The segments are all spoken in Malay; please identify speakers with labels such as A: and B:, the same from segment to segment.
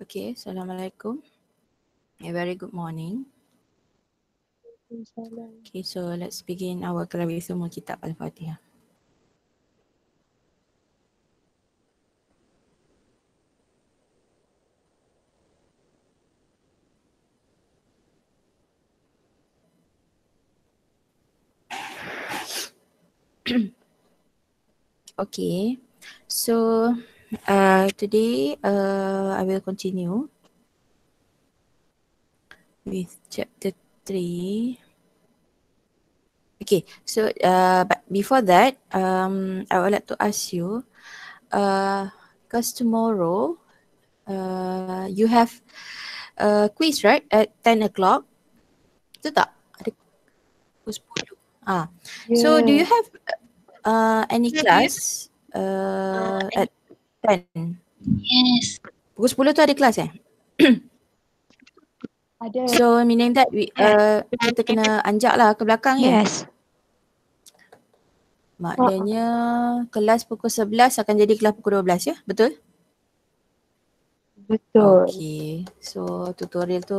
A: Okay, Assalamualaikum. A very good morning. Okay, so let's begin our Karawi semua kitab Al-Fatihah. okay, so uh, today uh, I will continue with chapter 3. Okay, so uh, but before that, um, I would like to ask you, uh, because tomorrow uh, you have a quiz right at 10 o'clock. Itu tak? Ada pukul 10. Ah. Yeah. So do you have uh, any class uh, at 10?
B: Yes.
A: Pukul 10 tu ada kelas eh?
B: Ada.
A: So meaning that we, uh, kita kena anjak lah ke belakang ya?
B: Yes.
A: Maknanya kelas pukul 11 akan jadi kelas pukul 12 ya? Betul?
B: Betul.
A: Okay. So tutorial tu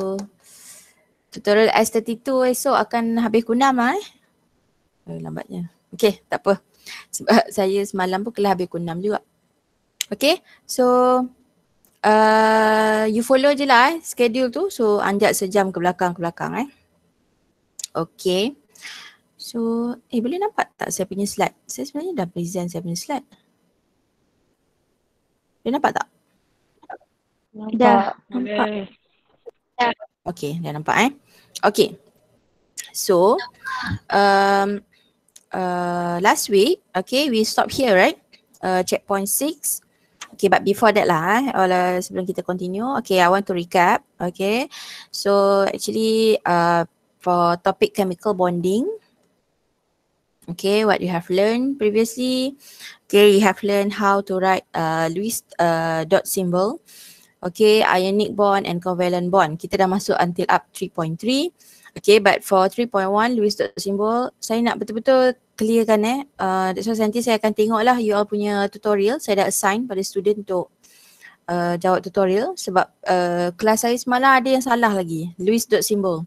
A: tutorial S32 esok akan habis kunam lah eh. Oh, lambatnya. Okay, tak apa. Sebab saya semalam pun kelas habis kunam juga. Okay, so uh, you follow je lah eh, schedule tu. So anjak sejam ke belakang ke belakang eh. Okay. So, eh boleh nampak tak saya punya slide? Saya sebenarnya dah present saya punya slide. Boleh nampak tak?
B: Nampak. Nampak.
A: Okay, dah nampak eh. Okay. So, um, uh, last week, okay, we stop here, right? Uh, checkpoint six. Okay, but before that lah, eh, uh, sebelum kita continue, okay, I want to recap. Okay, so actually uh, for topic chemical bonding, okay, what you have learned previously, okay, you have learned how to write uh, Lewis uh, dot symbol, okay, ionic bond and covalent bond. Kita dah masuk until up 3.3. Okay, but for 3.1 Lewis dot symbol, saya nak betul-betul clearkan eh. Uh, why nanti saya akan tengok lah you all punya tutorial. Saya dah assign pada student untuk uh, jawab tutorial sebab uh, kelas saya semalam ada yang salah lagi. Lewis dot symbol.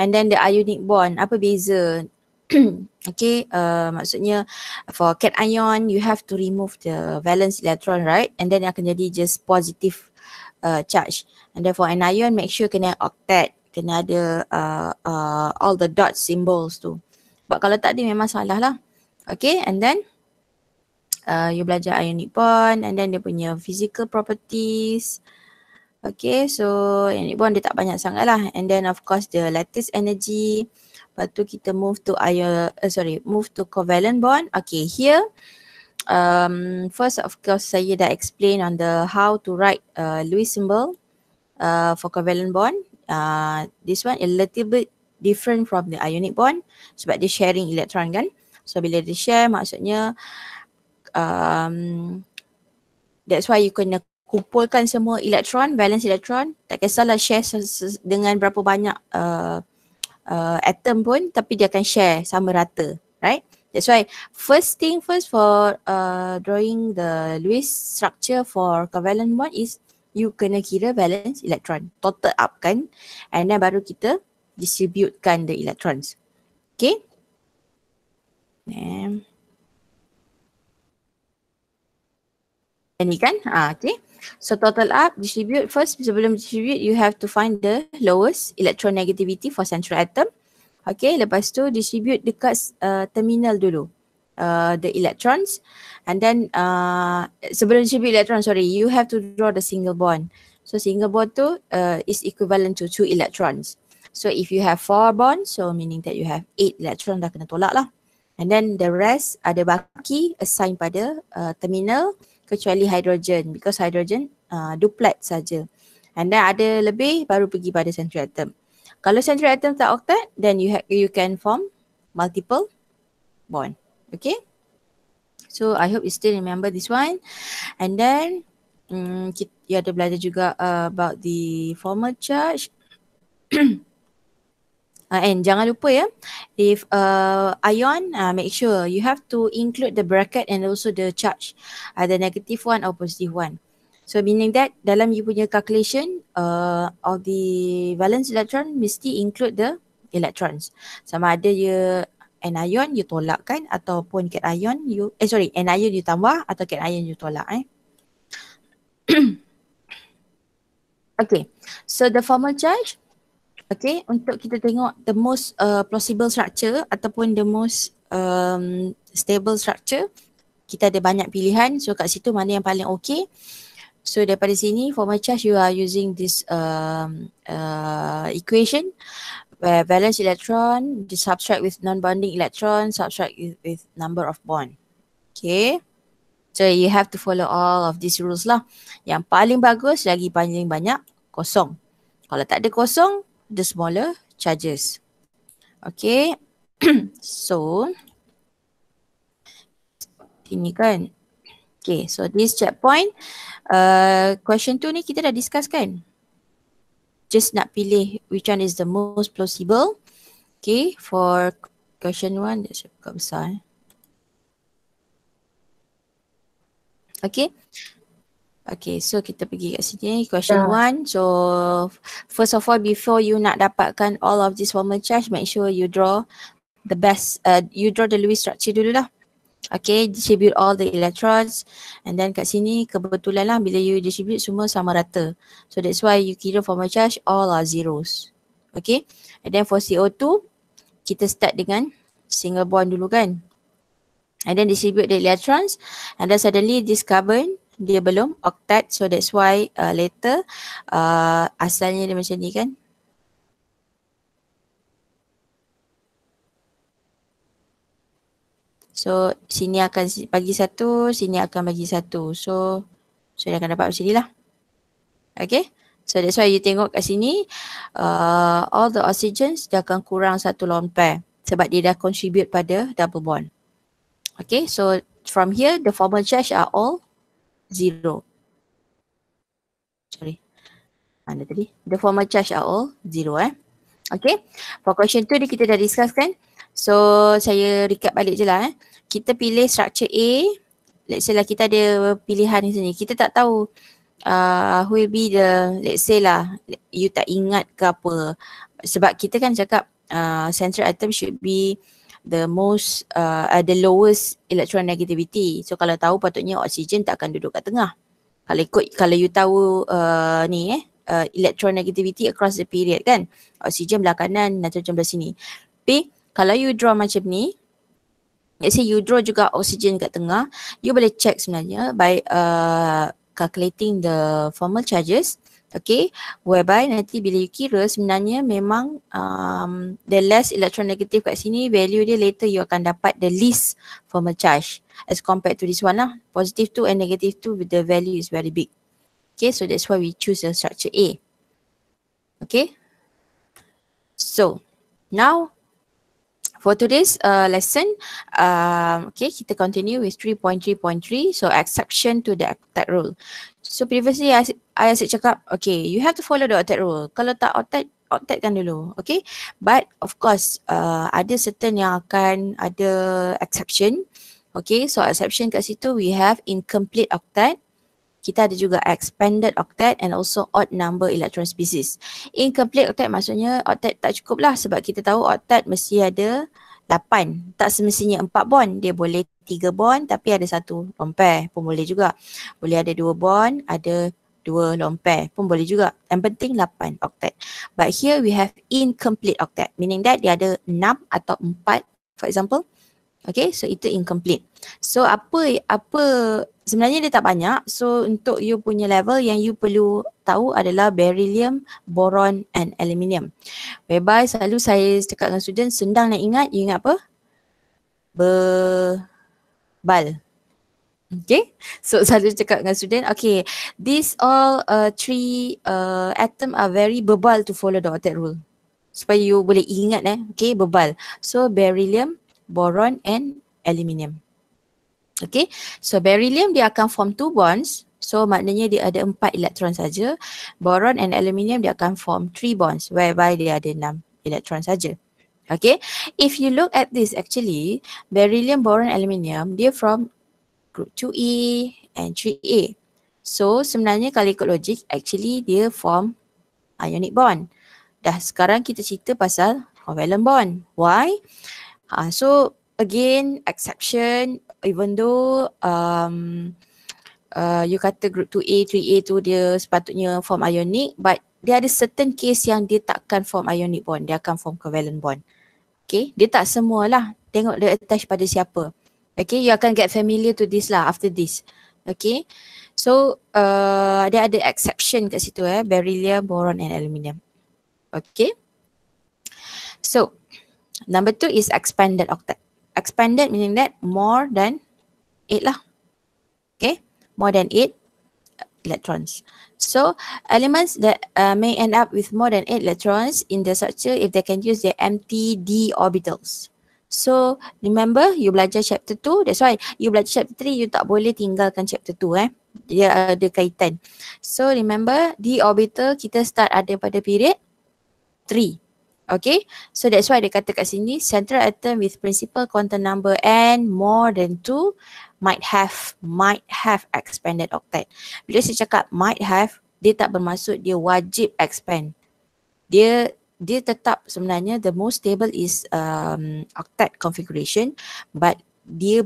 A: And then the ionic bond, apa beza? okay, uh, maksudnya for cation ion you have to remove the valence electron right? And then akan jadi just positive uh, charge. And then for an ion make sure kena octet kena ada uh, uh, all the dot symbols tu. Sebab kalau tak ada memang salah lah. Okay and then uh, you belajar ionic bond and then dia punya physical properties. Okay so ionic bond dia tak banyak sangat lah. And then of course the lattice energy. Lepas tu kita move to ion, uh, sorry, move to covalent bond. Okay, here, um, first of course saya dah explain on the how to write uh, Lewis symbol uh, for covalent bond uh, this one a little bit different from the ionic bond sebab dia sharing electron kan. So bila dia share maksudnya um, that's why you kena kumpulkan semua elektron, valence elektron. Tak kisahlah share dengan berapa banyak uh, uh, atom pun tapi dia akan share sama rata. Right? That's why first thing first for uh, drawing the Lewis structure for covalent bond is you kena kira valence electron total up kan and then baru kita distributekan the electrons. Okay? Um. ini kan? Ah okay. So total up distribute. First sebelum distribute you have to find the lowest electronegativity for central atom. Okay lepas tu distribute dekat uh, terminal dulu uh, the electrons. And then uh, sebelum distribute electron sorry you have to draw the single bond. So single bond tu uh, is equivalent to two electrons so if you have four bonds so meaning that you have eight electron dah kena tolak lah and then the rest ada baki assign pada uh, terminal kecuali hydrogen because hydrogen uh, duplet saja and then ada lebih baru pergi pada central atom kalau central atom tak octet then you ha- you can form multiple bond Okay. So I hope you still remember this one. And then um, kita, you ada belajar juga uh, about the formal charge. uh, and jangan lupa ya, if uh, ion, uh, make sure you have to include the bracket and also the charge, either negative one or positive one. So meaning that dalam you punya calculation uh, of the valence electron mesti include the electrons. Sama ada you anion you tolak kan ataupun cation you eh sorry anion you tambah atau cation you tolak eh. okay. So the formal charge okay untuk kita tengok the most uh, plausible structure ataupun the most um, stable structure kita ada banyak pilihan so kat situ mana yang paling okay So daripada sini for my charge you are using this um, uh, equation where valence electron subtract with non-bonding electron subtract with, with number of bond. Okay. So you have to follow all of these rules lah. Yang paling bagus lagi paling banyak kosong. Kalau tak ada kosong, the smaller charges. Okay. so ini kan. Okay, so this checkpoint Uh, question tu ni kita dah discuss kan? Just nak pilih which one is the most plausible. Okay, for question one, dia buka besar. Eh. Okay. Okay, so kita pergi kat sini. Question yeah. one. So, first of all, before you nak dapatkan all of this formal charge, make sure you draw the best, uh, you draw the Lewis structure dulu lah. Okay, distribute all the electrons and then kat sini kebetulan lah bila you distribute semua sama rata. So that's why you kira formal charge all are zeros. Okay, and then for CO2 kita start dengan single bond dulu kan. And then distribute the electrons and then suddenly this carbon dia belum octet so that's why uh, later uh, asalnya dia macam ni kan. So sini akan bagi satu, sini akan bagi satu. So so dia akan dapat macam ni lah. Okay. So that's why you tengok kat sini uh, all the oxygens dia akan kurang satu lone pair sebab dia dah contribute pada double bond. Okay. So from here the formal charge are all zero. Sorry. Mana tadi? The formal charge are all zero eh. Okay. For question tu kita dah discuss kan. So saya recap balik je lah eh. Kita pilih structure A. Let's say lah kita ada pilihan di sini. Kita tak tahu uh, who will be the let's say lah you tak ingat ke apa. Sebab kita kan cakap uh, central atom should be the most uh, the lowest electron negativity. So kalau tahu patutnya oksigen tak akan duduk kat tengah. Kalau ikut kalau you tahu uh, ni eh uh, electron negativity across the period kan. Oksigen belah kanan, nitrogen belah sini. Tapi kalau you draw macam ni, let's say you draw juga oksigen kat tengah, you boleh check sebenarnya by uh, calculating the formal charges. Okay, whereby nanti bila you kira sebenarnya memang um, the less electronegative kat sini, value dia later you akan dapat the least formal charge as compared to this one lah. Positive 2 and negative 2 the value is very big. Okay, so that's why we choose the structure A. Okay. So, now For today's uh, lesson, uh, okay, kita continue with 3.3.3. So, exception to the octet rule. So, previously, I, I asyik cakap, okay, you have to follow the octet rule. Kalau tak octet, octetkan dulu, okay? But, of course, uh, ada certain yang akan ada exception. Okay, so exception kat situ, we have incomplete octet kita ada juga expanded octet and also odd number electron species. Incomplete octet maksudnya octet tak cukup lah sebab kita tahu octet mesti ada 8. Tak semestinya 4 bond. Dia boleh 3 bond tapi ada satu lone pair pun boleh juga. Boleh ada 2 bond, ada 2 lone pair pun boleh juga. Yang penting 8 octet. But here we have incomplete octet meaning that dia ada 6 atau 4 for example. Okay, so itu incomplete. So apa apa sebenarnya dia tak banyak. So untuk you punya level yang you perlu tahu adalah beryllium, boron and aluminium. Whereby selalu saya cakap dengan student sendang nak ingat, you ingat apa? Bebal. Okay, so selalu cakap dengan student, okay, these all uh, three uh, atom are very bebal to follow the octet rule. Supaya you boleh ingat eh, okay, bebal. So beryllium, boron and aluminium. Okay, so beryllium dia akan form two bonds. So maknanya dia ada empat elektron saja. Boron and aluminium dia akan form three bonds whereby dia ada enam elektron saja. Okay, if you look at this actually, beryllium, boron, aluminium dia from group 2E and 3A. So sebenarnya kalau ikut logik actually dia form ionic bond. Dah sekarang kita cerita pasal covalent bond. Why? Uh, so again exception even though um, uh, you kata group 2A, 3A tu dia sepatutnya form ionic but dia ada certain case yang dia takkan form ionic bond. Dia akan form covalent bond. Okay, dia tak semualah. Tengok dia attach pada siapa. Okay, you akan get familiar to this lah after this. Okay, so uh, dia ada exception kat situ eh. Beryllium, boron and aluminium. Okay. So, number two is expanded octet. Expanded meaning that more than eight lah. Okay, more than eight electrons. So, elements that uh, may end up with more than eight electrons in the structure if they can use their empty d orbitals. So remember you belajar chapter 2 that's why you belajar chapter 3 you tak boleh tinggalkan chapter 2 eh. Dia ada kaitan. So remember d orbital kita start ada pada period 3. Okay, so that's why dia kata kat sini central atom with principal quantum number n more than 2 might have might have expanded octet. Bila saya cakap might have, dia tak bermaksud dia wajib expand. Dia dia tetap sebenarnya the most stable is um, octet configuration but dia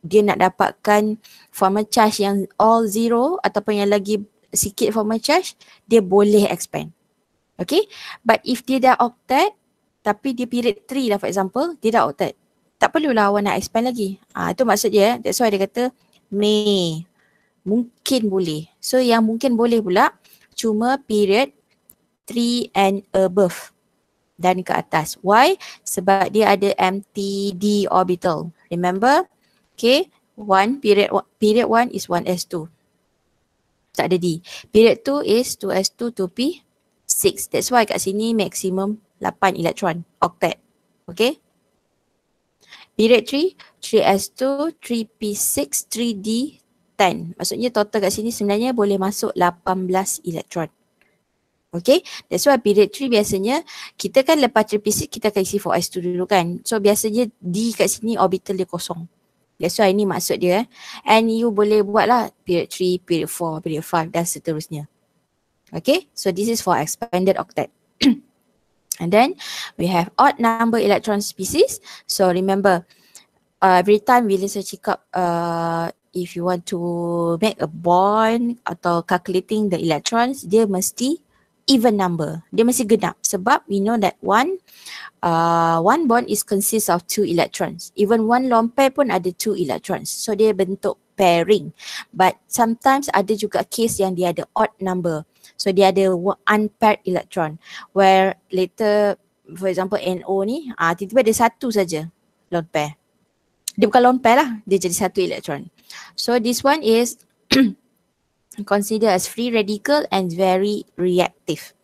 A: dia nak dapatkan formal charge yang all zero ataupun yang lagi sikit formal charge dia boleh expand Okay. But if dia dah opted, tapi dia period 3 lah for example, dia dah opted. Tak perlulah awak nak expand lagi. Ah, itu maksud dia. That's why dia kata, may. Mungkin boleh. So yang mungkin boleh pula, cuma period 3 and above dan ke atas. Why? Sebab dia ada MTD orbital. Remember? Okay. One period period one is 1s2. Tak ada D. Period 2 is 2s2 2p 6. That's why kat sini maksimum 8 elektron octet. Okay. Period 3, 3s2, 3p6, 3d10. Maksudnya total kat sini sebenarnya boleh masuk 18 elektron. Okay, that's why period 3 biasanya kita kan lepas 3p6 kita akan isi 4s2 dulu kan. So biasanya d kat sini orbital dia kosong. That's why ini maksud dia. Eh. And you boleh buat lah period 3, period 4, period 5 dan seterusnya. Okay, so this is for expanded octet. And then we have odd number electron species. So remember, uh, every time bila saya cakap uh, if you want to make a bond atau calculating the electrons, dia mesti even number. Dia masih genap sebab we know that one uh, one bond is consist of two electrons. Even one lone pair pun ada two electrons. So dia bentuk pairing. But sometimes ada juga case yang dia ada odd number. So dia ada unpaired electron where later for example NO ni ah tiba-tiba ada satu saja lone pair. Dia bukan lone pair lah, dia jadi satu electron. So this one is consider as free radical and very reactive.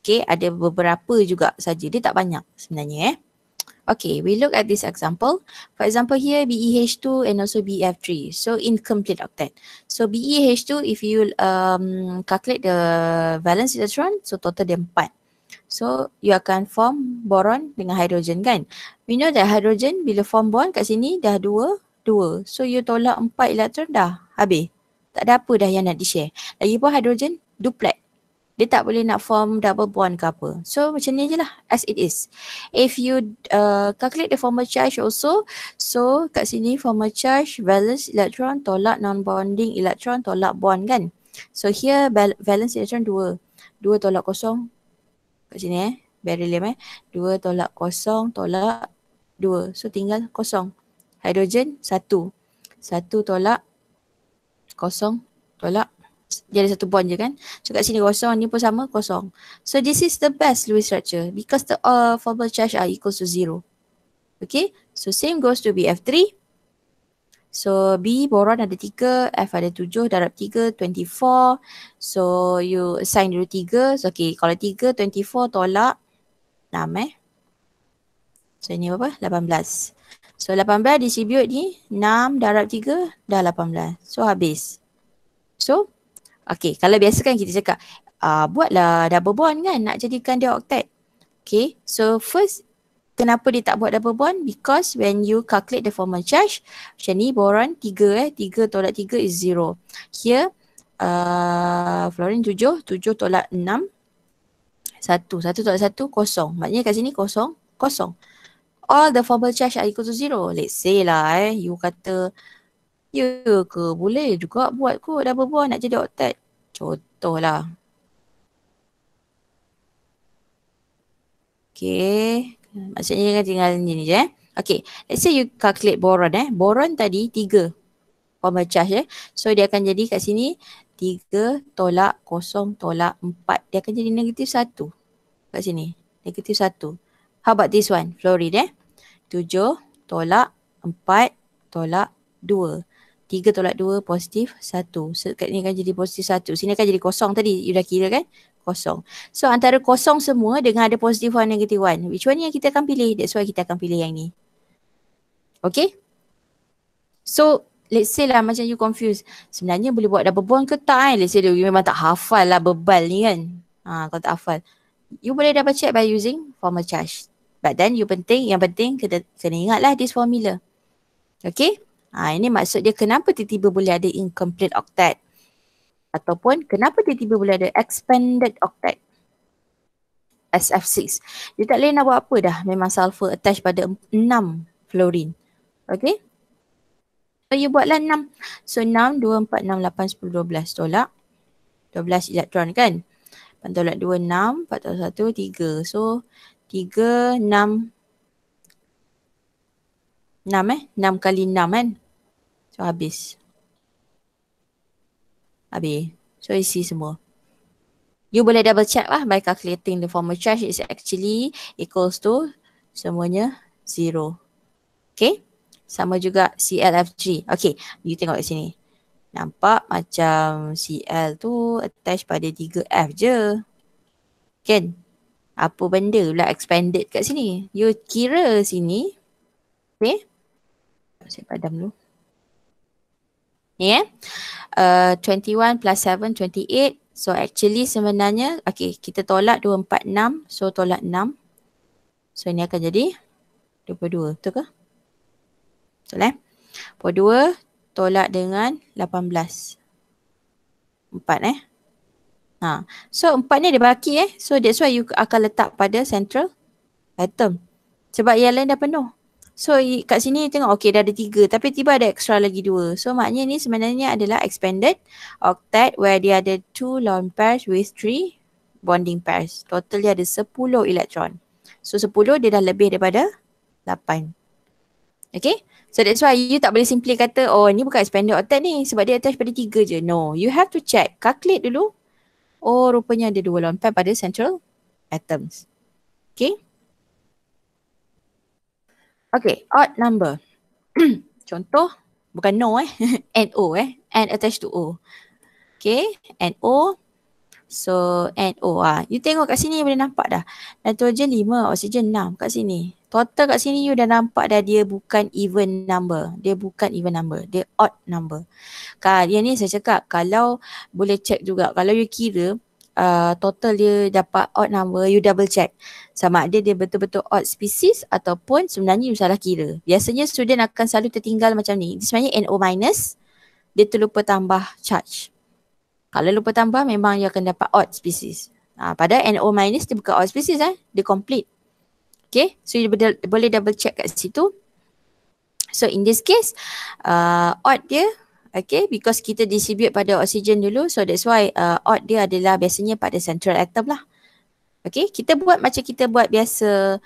A: Okay, ada beberapa juga saja. Dia tak banyak sebenarnya eh. Okay, we look at this example. For example here BeH2 and also BF3. So incomplete octet. So BeH2 if you um, calculate the valence electron, so total dia 4. So you akan form boron dengan hydrogen kan. We know that hydrogen bila form bond kat sini dah 2, 2. So you tolak 4 elektron dah habis tak ada apa dah yang nak di-share. Lagipun hydrogen duplet. Dia tak boleh nak form double bond ke apa. So macam ni je lah as it is. If you uh, calculate the formal charge also, so kat sini formal charge valence electron tolak non-bonding electron tolak bond kan. So here valence electron dua. Dua tolak kosong. Kat sini eh. Beryllium eh. Dua tolak kosong tolak dua. So tinggal kosong. Hydrogen satu. Satu tolak kosong tolak dia ada satu bond je kan? So kat sini kosong ni pun sama kosong. So this is the best Lewis structure because the all formal charge are equal to zero. Okay? So same goes to BF3 so B boron ada tiga F ada tujuh darab tiga 24 so you assign dulu tiga. So okay kalau tiga 24 tolak enam eh. So ini apa? 18 So 18 distribute ni 6 darab 3 dah 18. So habis. So okay kalau biasa kan kita cakap uh, buatlah double bond kan nak jadikan dia octet. Okay so first kenapa dia tak buat double bond? Because when you calculate the formal charge macam ni boron 3 eh 3 tolak 3 is 0. Here uh, fluorine tujuh, tujuh tolak enam. Satu, satu tolak satu, kosong. Maknanya kat sini kosong, kosong. All the formal charge are equal to zero. Let's say lah eh, you kata, ya ke boleh juga buat kot double bond nak jadi octet. Contohlah. Okay, maksudnya kan tinggal ni je eh. Okay, let's say you calculate boron eh. Boron tadi tiga formal charge eh. So dia akan jadi kat sini tiga tolak kosong tolak empat. Dia akan jadi negatif satu kat sini. Negatif satu. How about this one? Fluoride eh. Tujuh tolak empat tolak dua. Tiga tolak dua positif satu. So kat ni akan jadi positif satu. Sini akan jadi kosong tadi. You dah kira kan? Kosong. So antara kosong semua dengan ada positif one, negatif one. Which one yang kita akan pilih? That's why kita akan pilih yang ni. Okay? So let's say lah macam you confused. Sebenarnya boleh buat double bond ke tak eh? Let's say you memang tak hafal lah bebal ni kan. Ha, kalau tak hafal. You boleh double check by using formal charge. But then you penting, yang penting kena, kena ingat lah this formula. Okay? Ha, ini maksud dia kenapa tiba-tiba boleh ada incomplete octet. Ataupun kenapa tiba-tiba boleh ada expanded octet. SF6. Dia tak boleh nak buat apa dah. Memang sulfur attached pada 6 fluorine. Okay. So you buatlah 6. So 6, 2, 4, 6, 8, 10, 12. Tolak. 12 elektron kan. 4 tolak 2, 6. 4 tolak 1, 3. So 3, 6, 6 eh. 6 kali 6 kan. So habis. Habis. So isi semua. You boleh double check lah by calculating the formal charge is actually equals to semuanya zero. Okay. Sama juga CLF3. Okay. You tengok kat sini. Nampak macam CL tu attach pada 3F je. Kan? Apa benda pula expanded kat sini. You kira sini. Okay. Saya padam dulu. Ni eh. Uh, 21 plus 7, 28. So actually sebenarnya, okay kita tolak 2, 4, 6. So tolak 6. So ini akan jadi 22. Betul ke? Betul eh? 22 tolak dengan 18. 4 eh. Ha. So 4 ni dia baki eh. So that's why you akan letak pada central atom. Sebab yang lain dah penuh. So kat sini tengok okay dah ada tiga tapi tiba ada extra lagi dua. So maknanya ni sebenarnya adalah expanded octet where dia ada two lone pairs with three bonding pairs. Total dia ada sepuluh elektron. So sepuluh dia dah lebih daripada lapan. Okay. So that's why you tak boleh simply kata oh ni bukan expanded octet ni sebab dia attach pada tiga je. No. You have to check. Calculate dulu. Oh rupanya ada dua lone pair pada central atoms. Okay. Okay, odd number. Contoh, bukan no eh, NO eh, N attached to O. Okay, NO. So, NO ah. You tengok kat sini boleh nampak dah. Nitrogen 5, oksigen 6 kat sini. Total kat sini you dah nampak dah dia bukan even number. Dia bukan even number. Dia odd number. Yang ni saya cakap kalau boleh check juga. Kalau you kira uh, total dia dapat odd number, you double check sama ada dia betul-betul odd species ataupun sebenarnya you salah kira. Biasanya student akan selalu tertinggal macam ni. Sebenarnya NO minus, dia terlupa tambah charge. Kalau lupa tambah memang you akan dapat odd species. Ha, pada NO minus dia bukan odd species eh. Dia complete. Okay, so you boleh double check kat situ. So in this case, uh, odd dia Okay, because kita distribute pada oksigen dulu. So that's why uh, odd dia adalah biasanya pada central atom lah. Okay, kita buat macam kita buat biasa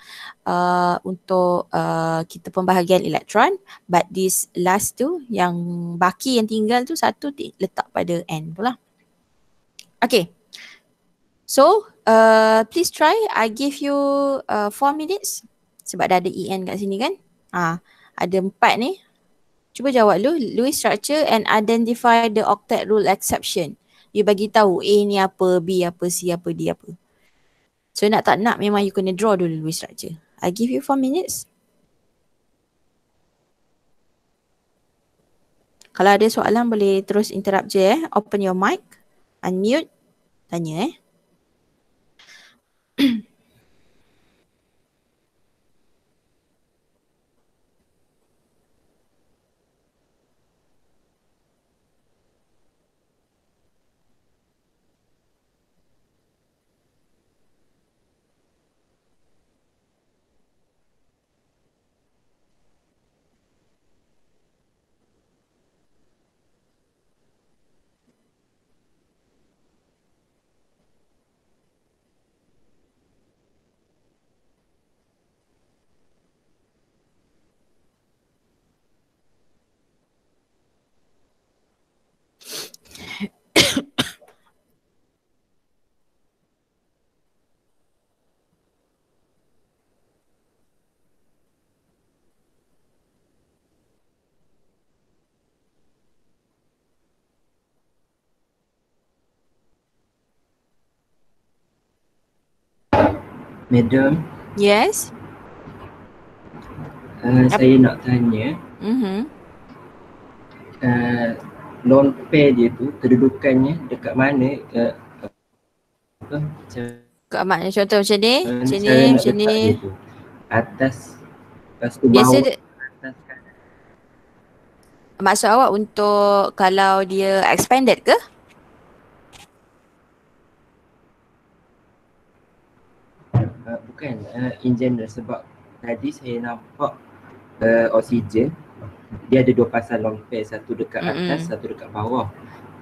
A: uh, untuk uh, kita pembahagian elektron. But this last tu yang baki yang tinggal tu satu letak pada N pula. Okay. So, uh, please try. I give you uh, four minutes. Sebab dah ada EN kat sini kan. Ah, ada empat ni. Cuba jawab dulu. Lewis structure and identify the octet rule exception. You bagi tahu A ni apa, B apa, C apa, D apa. So nak tak nak memang you kena draw dulu Lewis structure. I give you 4 minutes. Kalau ada soalan boleh terus interrupt je eh. Open your mic. Unmute. Tanya eh.
C: Madam,
A: Yes.
C: uh,
A: Ap-
C: saya nak tanya
A: Mhm.
C: uh, lone pair dia tu kedudukannya dekat mana ke apa macam
A: Kau amat contoh macam ni,
C: mana
A: macam ni, macam ni.
C: atas lepas tu
A: Biasa
C: bawah
A: dia,
C: atas
A: maksud awak untuk kalau dia expanded ke?
C: uh, bukan uh, in general sebab tadi saya nampak uh, oksigen dia ada dua pasal long pair satu dekat
A: Mm-mm.
C: atas satu dekat bawah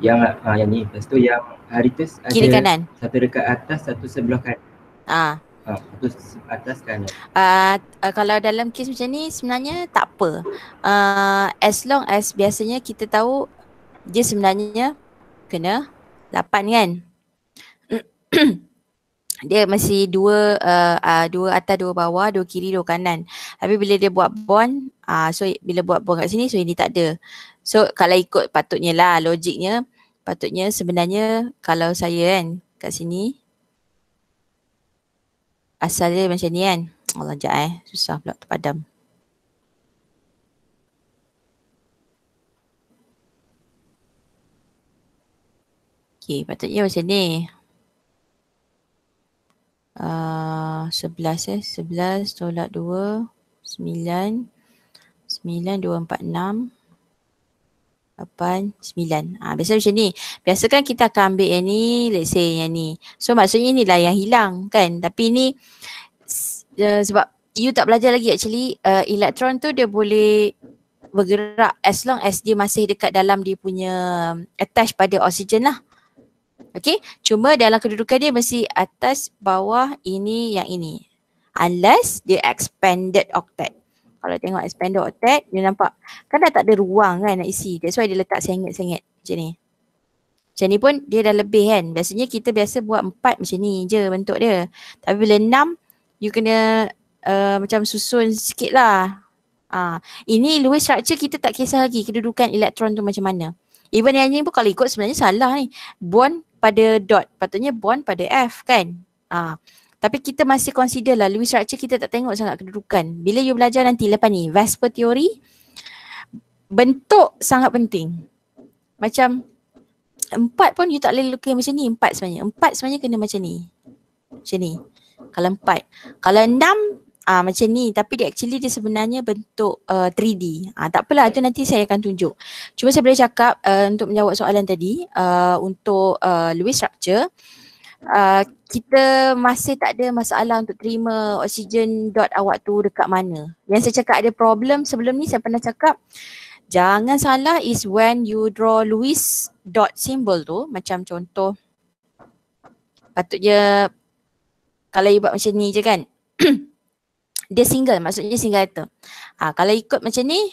C: yang uh, yang ni lepas tu yang Haritus ada
A: Kiri kanan.
C: satu dekat atas satu sebelah kanan
A: Ah.
C: uh, se- atas kanan
A: Uh, uh, kalau dalam kes macam ni sebenarnya tak apa. Uh, as long as biasanya kita tahu dia sebenarnya kena 8 kan. dia mesti dua uh, uh, dua atas dua bawah dua kiri dua kanan. Tapi bila dia buat bond uh, so bila buat bond kat sini so ini tak ada. So kalau ikut patutnya lah logiknya. Patutnya sebenarnya kalau saya kan kat sini asal dia macam ni kan. Allah jap eh. Susah pula terpadam. Okay, patutnya macam ni. Uh, 11 eh, 11 tolak 2, 9, 9, 2, 4, 6, 8, 9. Ah, biasa macam ni. Biasa kan kita akan ambil yang ni, let's say yang ni. So maksudnya inilah yang hilang kan. Tapi ni uh, sebab you tak belajar lagi actually uh, elektron tu dia boleh bergerak as long as dia masih dekat dalam dia punya um, attach pada oksigen lah. Okay, cuma dalam kedudukan dia mesti atas, bawah, ini, yang ini. Unless dia expanded octet. Kalau tengok expanded octet, dia nampak kan dah tak ada ruang kan nak isi. That's why dia letak sengit-sengit macam ni. Macam ni pun dia dah lebih kan. Biasanya kita biasa buat empat macam ni je bentuk dia. Tapi bila enam, you kena uh, macam susun sikit lah. Ah, ini Lewis structure kita tak kisah lagi kedudukan elektron tu macam mana. Even yang ni pun kalau ikut sebenarnya salah ni. Bond pada dot. Patutnya bond pada F kan. Ah, tapi kita masih consider lah Lewis structure kita tak tengok sangat kedudukan. Bila you belajar nanti lepas ni Vesper theory bentuk sangat penting. Macam empat pun you tak boleh lukis macam ni. Empat sebenarnya. Empat sebenarnya kena macam ni. Macam ni. Kalau empat. Kalau enam Ah macam ni tapi dia actually dia sebenarnya bentuk uh, 3D. Ah tak apalah itu nanti saya akan tunjuk. Cuma saya boleh cakap uh, untuk menjawab soalan tadi uh, untuk uh, Lewis structure uh, kita masih tak ada masalah untuk terima oksigen dot awak tu dekat mana. Yang saya cakap ada problem sebelum ni saya pernah cakap jangan salah is when you draw Lewis dot symbol tu macam contoh patutnya kalau you buat macam ni je kan dia single maksudnya single atom. Ha, kalau ikut macam ni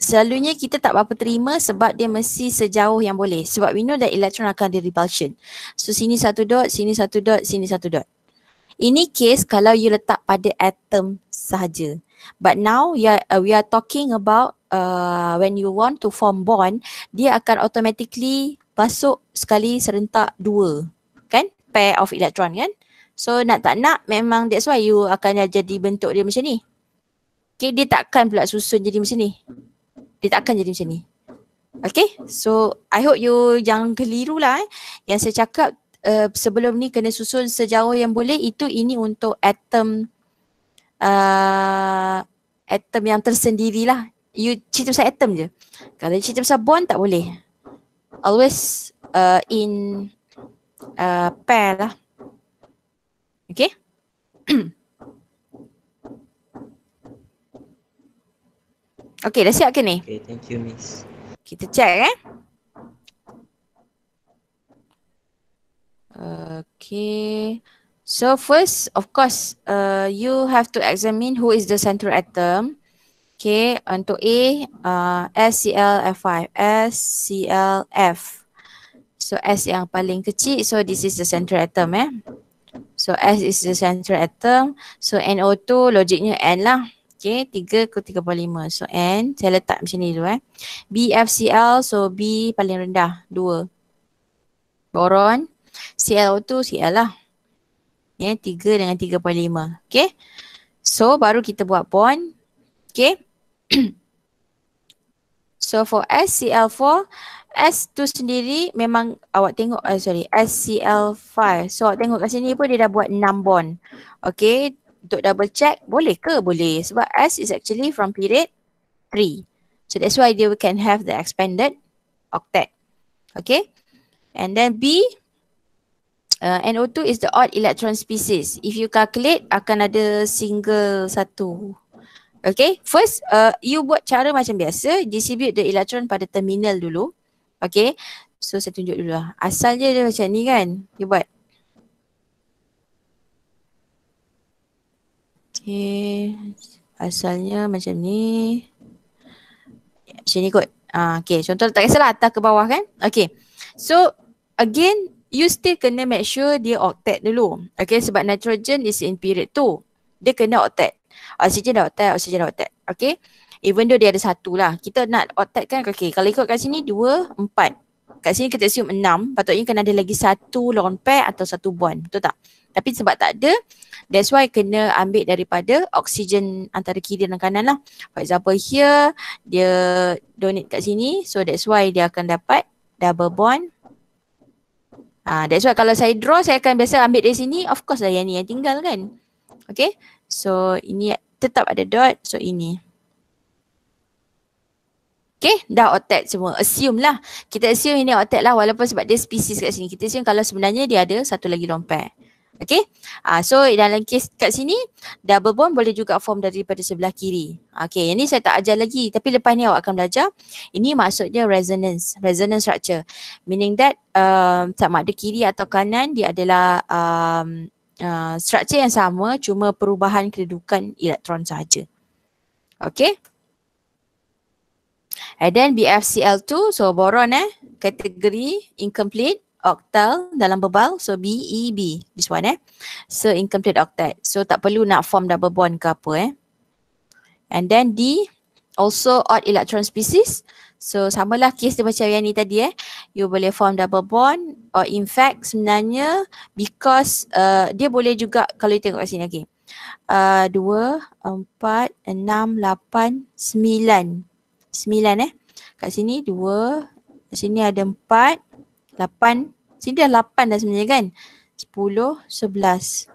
A: selalunya kita tak berapa terima sebab dia mesti sejauh yang boleh. Sebab we know that electron akan ada repulsion. So sini satu dot, sini satu dot, sini satu dot. Ini case kalau you letak pada atom sahaja. But now we are, uh, we are talking about uh, when you want to form bond, dia akan automatically masuk sekali serentak dua. Kan? Pair of electron kan? So nak tak nak memang that's why you akan jadi bentuk dia macam ni. Okay, dia takkan pula susun jadi macam ni. Dia takkan jadi macam ni. Okay, so I hope you jangan keliru lah eh. Yang saya cakap uh, sebelum ni kena susun sejauh yang boleh itu ini untuk atom uh, atom yang tersendiri lah. You cerita pasal atom je. Kalau cerita pasal bond tak boleh. Always uh, in uh, pair lah. Okay. okay, dah siap ke ni?
C: Okay, thank you Miss.
A: Kita check eh. Okay. So first, of course, uh, you have to examine who is the central atom. Okay, untuk A, uh, SClF5, SClF. So S yang paling kecil, so this is the central atom eh. So S is the central atom. So NO2 logiknya N lah. Okay, 3 ke 35. So N, saya letak macam ni dulu eh. BFCl, so B paling rendah, 2. Boron, ClO2, Cl lah. Ya, 3 dengan 3.5. Okay. So baru kita buat bond. Okay. so for SCl4, S tu sendiri memang awak tengok, uh, sorry, SCl5. So awak tengok kat sini pun dia dah buat 6 bond. Okay, untuk double check, boleh ke? Boleh. Sebab S is actually from period 3. So that's why they can have the expanded octet. Okay. And then B, uh, NO2 is the odd electron species. If you calculate, akan ada single satu. Okay. First, uh, you buat cara macam biasa. Distribute the electron pada terminal dulu. Okay. So saya tunjuk dulu lah. Asal dia, dia macam ni kan. You buat. Okay. Asalnya macam ni. Macam ni kot. Uh, okay. Contoh tak kisahlah atas ke bawah kan. Okay. So again you still kena make sure dia octet dulu. Okay. Sebab nitrogen is in period tu. Dia kena octet. Oksigen dah octet. Oksigen dah octet. Okay. Even though dia ada satu lah. Kita nak octet kan. Okay. Kalau ikut kat sini dua, empat. Kat sini kita assume enam. Patutnya kena ada lagi satu lone pair atau satu bond. Betul tak? Tapi sebab tak ada. That's why kena ambil daripada oksigen antara kiri dan kanan lah. For example here. Dia donate kat sini. So that's why dia akan dapat double bond. Ah, uh, that's why kalau saya draw saya akan biasa ambil dari sini. Of course lah yang ni yang tinggal kan. Okay. So ini tetap ada dot. So ini. Okay, dah octet semua. Assume lah. Kita assume ini octet lah walaupun sebab dia spesies kat sini. Kita assume kalau sebenarnya dia ada satu lagi lone pair. Okay. Uh, so dalam case kat sini, double bond boleh juga form daripada sebelah kiri. Okay, yang ni saya tak ajar lagi. Tapi lepas ni awak akan belajar. Ini maksudnya resonance. Resonance structure. Meaning that um, sama ada kiri atau kanan, dia adalah um, uh, structure yang sama cuma perubahan kedudukan elektron sahaja. Okay. And then BFCl2, so boron eh, kategori incomplete octal dalam bebal, so BEB, this one eh. So incomplete octet, so tak perlu nak form double bond ke apa eh. And then D, also odd electron species. So samalah case dia macam yang ni tadi eh. You boleh form double bond or in fact sebenarnya because uh, dia boleh juga kalau you tengok kat sini lagi. Okay. Uh, dua, empat, enam, lapan, sembilan. Sembilan eh. Kat sini dua, kat sini ada empat, lapan. Sini dah lapan dah sebenarnya kan. Sepuluh, sebelas.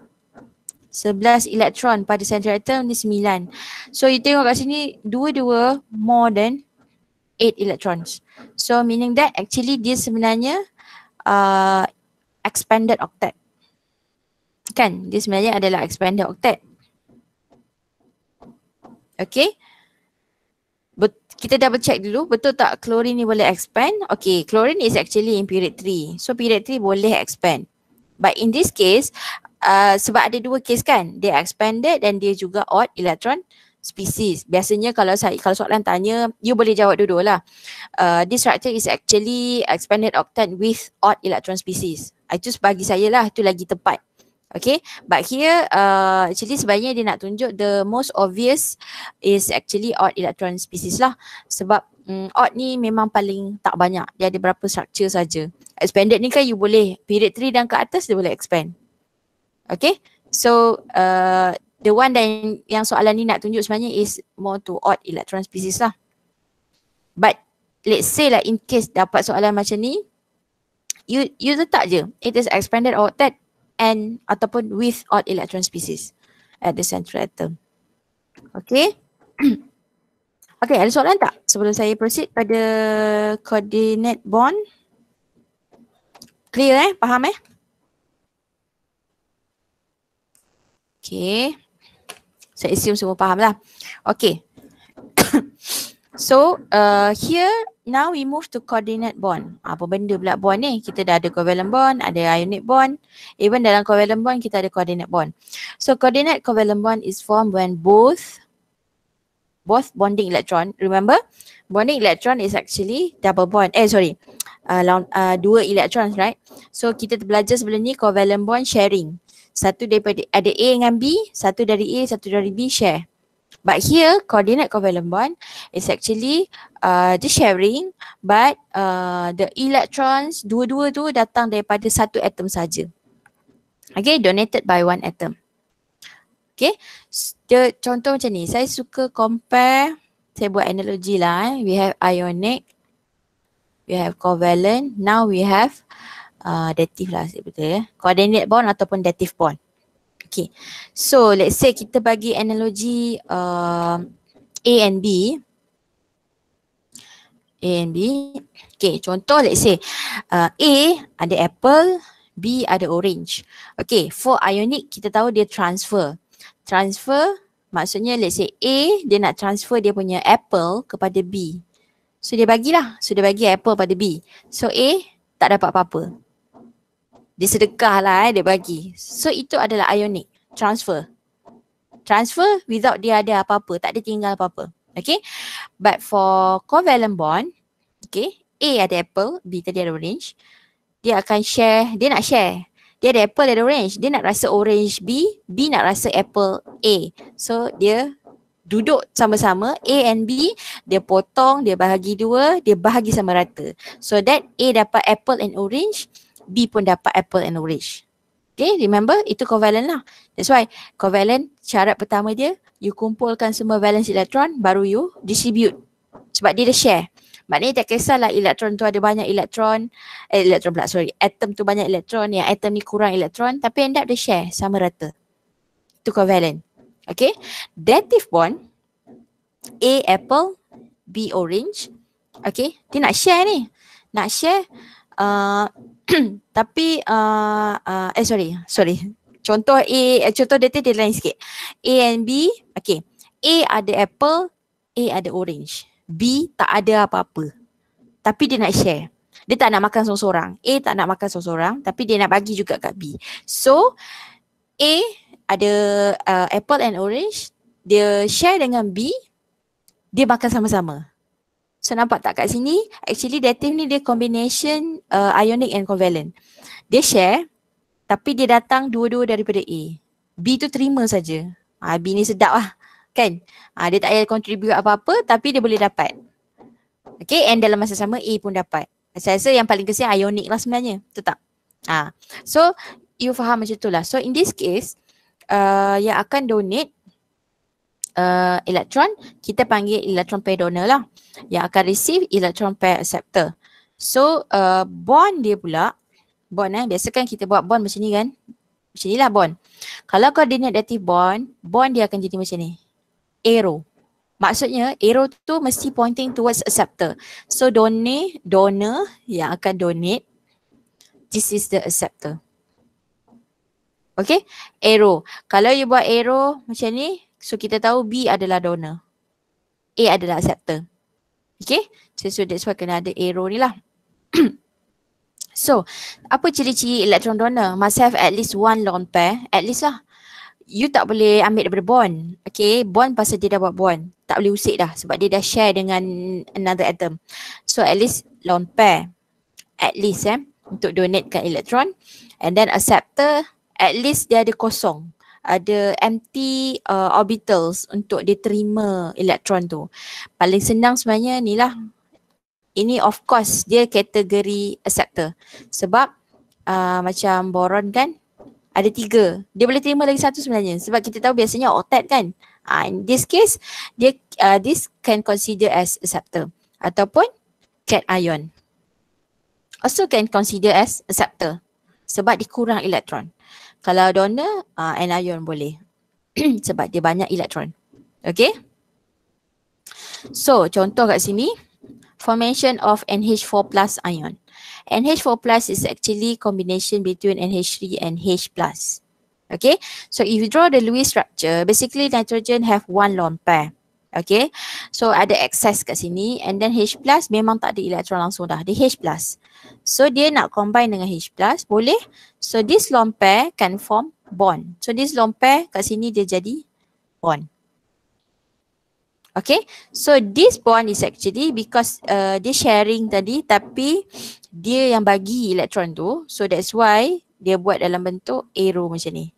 A: Sebelas elektron pada central atom ni sembilan. So you tengok kat sini dua-dua more than eight electrons. So meaning that actually dia sebenarnya uh, expanded octet. Kan? Dia sebenarnya adalah expanded octet. Okay kita double check dulu. Betul tak chlorine ni boleh expand? Okay chlorine is actually in period 3 so period 3 boleh expand. But in this case uh, sebab ada dua case kan dia expanded dan dia juga odd electron species. Biasanya kalau saya kalau soalan tanya you boleh jawab dulu lah. Uh, this structure is actually expanded octet with odd electron species. Itu bagi saya lah itu lagi tepat Okay, but here uh, actually sebenarnya dia nak tunjuk the most obvious is actually odd electron species lah. Sebab um, odd ni memang paling tak banyak. Dia ada berapa structure saja. Expanded ni kan you boleh period 3 dan ke atas dia boleh expand. Okay, so uh, the one dan yang soalan ni nak tunjuk sebenarnya is more to odd electron species lah. But let's say lah in case dapat soalan macam ni, you you letak je it is expanded octet and ataupun with odd electron species at the central atom. Okay. okay, ada soalan tak sebelum saya proceed pada coordinate bond? Clear eh? Faham eh? Okay. Saya assume semua faham lah. Okay. So, uh, here now we move to coordinate bond. Apa benda pula bond ni? Kita dah ada covalent bond, ada ionic bond. Even dalam covalent bond kita ada coordinate bond. So coordinate covalent bond is formed when both both bonding electron. Remember, bonding electron is actually double bond. Eh sorry, uh, uh, dua electrons right? So kita belajar sebelum ni covalent bond sharing. Satu daripada ada A dengan B, satu dari A, satu dari B share. But here coordinate covalent bond is actually uh, the sharing but uh, the electrons dua-dua tu datang daripada satu atom saja. Okay, donated by one atom. Okay, dia contoh macam ni. Saya suka compare, saya buat analogi lah eh. We have ionic, we have covalent, now we have uh, dative lah betul ya. Coordinate bond ataupun dative bond. Okay, so let's say kita bagi analogi uh, A and B. A and B. Okay, contoh let's say uh, A ada apple, B ada orange. Okay, for ionic kita tahu dia transfer. Transfer maksudnya let's say A dia nak transfer dia punya apple kepada B. So dia bagilah. So dia bagi apple pada B. So A tak dapat apa-apa. Dia sedekah lah eh, dia bagi. So itu adalah ionic. Transfer. Transfer without dia ada apa-apa. Tak ada tinggal apa-apa. Okay. But for covalent bond, okay, A ada apple, B tadi ada orange. Dia akan share, dia nak share. Dia ada apple, dia ada orange. Dia nak rasa orange B, B nak rasa apple A. So dia duduk sama-sama A and B, dia potong, dia bahagi dua, dia bahagi sama rata. So that A dapat apple and orange, B pun dapat apple and orange. Okay, remember itu covalent lah. That's why covalent syarat pertama dia, you kumpulkan semua valence elektron baru you distribute. Sebab dia dah share. Maknanya tak kisahlah elektron tu ada banyak elektron, eh elektron pula sorry, atom tu banyak elektron, yang atom ni kurang elektron tapi end up dia share sama rata. Itu covalent. Okay, dative bond, A apple, B orange. Okay, dia nak share ni. Nak share uh, tapi uh, uh, eh sorry, sorry. Contoh A, eh, contoh data dia lain sikit. A and B, okay. A ada apple, A ada orange. B tak ada apa-apa. Tapi dia nak share. Dia tak nak makan seorang-seorang. A tak nak makan seorang-seorang tapi dia nak bagi juga kat B. So A ada uh, apple and orange, dia share dengan B, dia makan sama-sama. So nampak tak kat sini, actually dative ni dia combination uh, ionic and covalent. Dia share tapi dia datang dua-dua daripada A. B tu terima saja. Ha, B ni sedap lah kan. Ha, dia tak payah contribute apa-apa tapi dia boleh dapat. Okay and dalam masa sama A pun dapat. Saya rasa yang paling kesian ionic lah sebenarnya. Betul tak? Ha. So you faham macam tu lah. So in this case uh, yang akan donate uh, elektron kita panggil electron pair donor lah. Yang akan receive electron pair acceptor. So uh, bond dia pula bond eh biasa kan kita buat bond macam ni kan? Macam ni lah bond. Kalau negative bond bond dia akan jadi macam ni. Arrow. Maksudnya arrow tu mesti pointing towards acceptor. So donor donor yang akan donate this is the acceptor. Okay, arrow. Kalau you buat arrow macam ni, so kita tahu B adalah donor. A adalah acceptor. Okay, so, so that's why kena ada arrow ni lah. so, apa ciri-ciri electron donor? Must have at least one lone pair, at least lah. You tak boleh ambil daripada bond. Okay, bond pasal dia dah buat bond. Tak boleh usik dah sebab dia dah share dengan another atom. So, at least lone pair. At least eh, untuk donatekan elektron. And then acceptor at least dia ada kosong ada empty uh, orbitals untuk dia terima elektron tu. Paling senang sebenarnya ni lah. Ini of course dia kategori acceptor. Sebab uh, macam boron kan ada tiga. Dia boleh terima lagi satu sebenarnya. Sebab kita tahu biasanya octet kan. Uh, in this case dia uh, this can consider as acceptor. Ataupun cation ion. Also can consider as acceptor. Sebab dia kurang elektron. Kalau donor, uh, anion boleh. Sebab dia banyak elektron. Okay. So, contoh kat sini. Formation of NH4 plus ion. NH4 plus is actually combination between NH3 and H plus. Okay. So, if you draw the Lewis structure, basically nitrogen have one lone pair. Okay. So, ada excess kat sini and then H plus memang tak ada elektron langsung dah. Dia H plus. So dia nak combine dengan H plus, boleh. So this lone pair can form bond. So this lone pair kat sini dia jadi bond. Okay, so this bond is actually because uh, dia sharing tadi tapi dia yang bagi elektron tu. So that's why dia buat dalam bentuk arrow macam ni.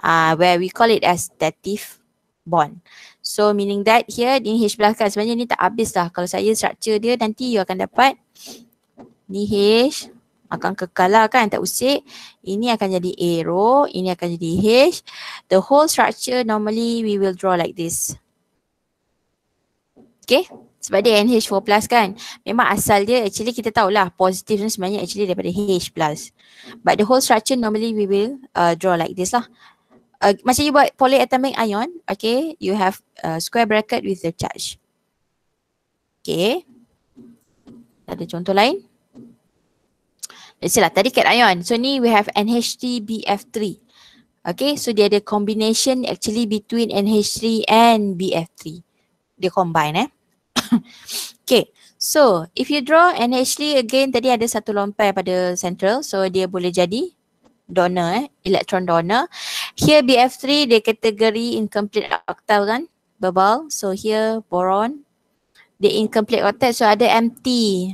A: Uh, where we call it as dative bond. So meaning that here ni H plus kan sebenarnya ni tak habis lah. Kalau saya structure dia nanti you akan dapat ni H Akan kekal lah kan tak usik. Ini akan jadi arrow, ini akan jadi H. The whole structure normally we will draw like this. Okay, sebab dia NH4 plus kan. Memang asal dia actually kita tahulah positif ni sebenarnya actually daripada H plus. But the whole structure normally we will uh, draw like this lah. Uh, macam you buat polyatomic ion, okay, you have uh, square bracket with the charge. Okay. Ada contoh lain? Let's say lah, tadi cation. So ni we have NH3BF3. Okay, so dia ada combination actually between NH3 and BF3. Dia combine eh. okay, so if you draw NH3 again tadi ada satu lone pair pada central. So dia boleh jadi donor eh, electron donor. Here BF3 dia kategori incomplete octal kan, bubble. So here boron, dia incomplete octet so ada empty.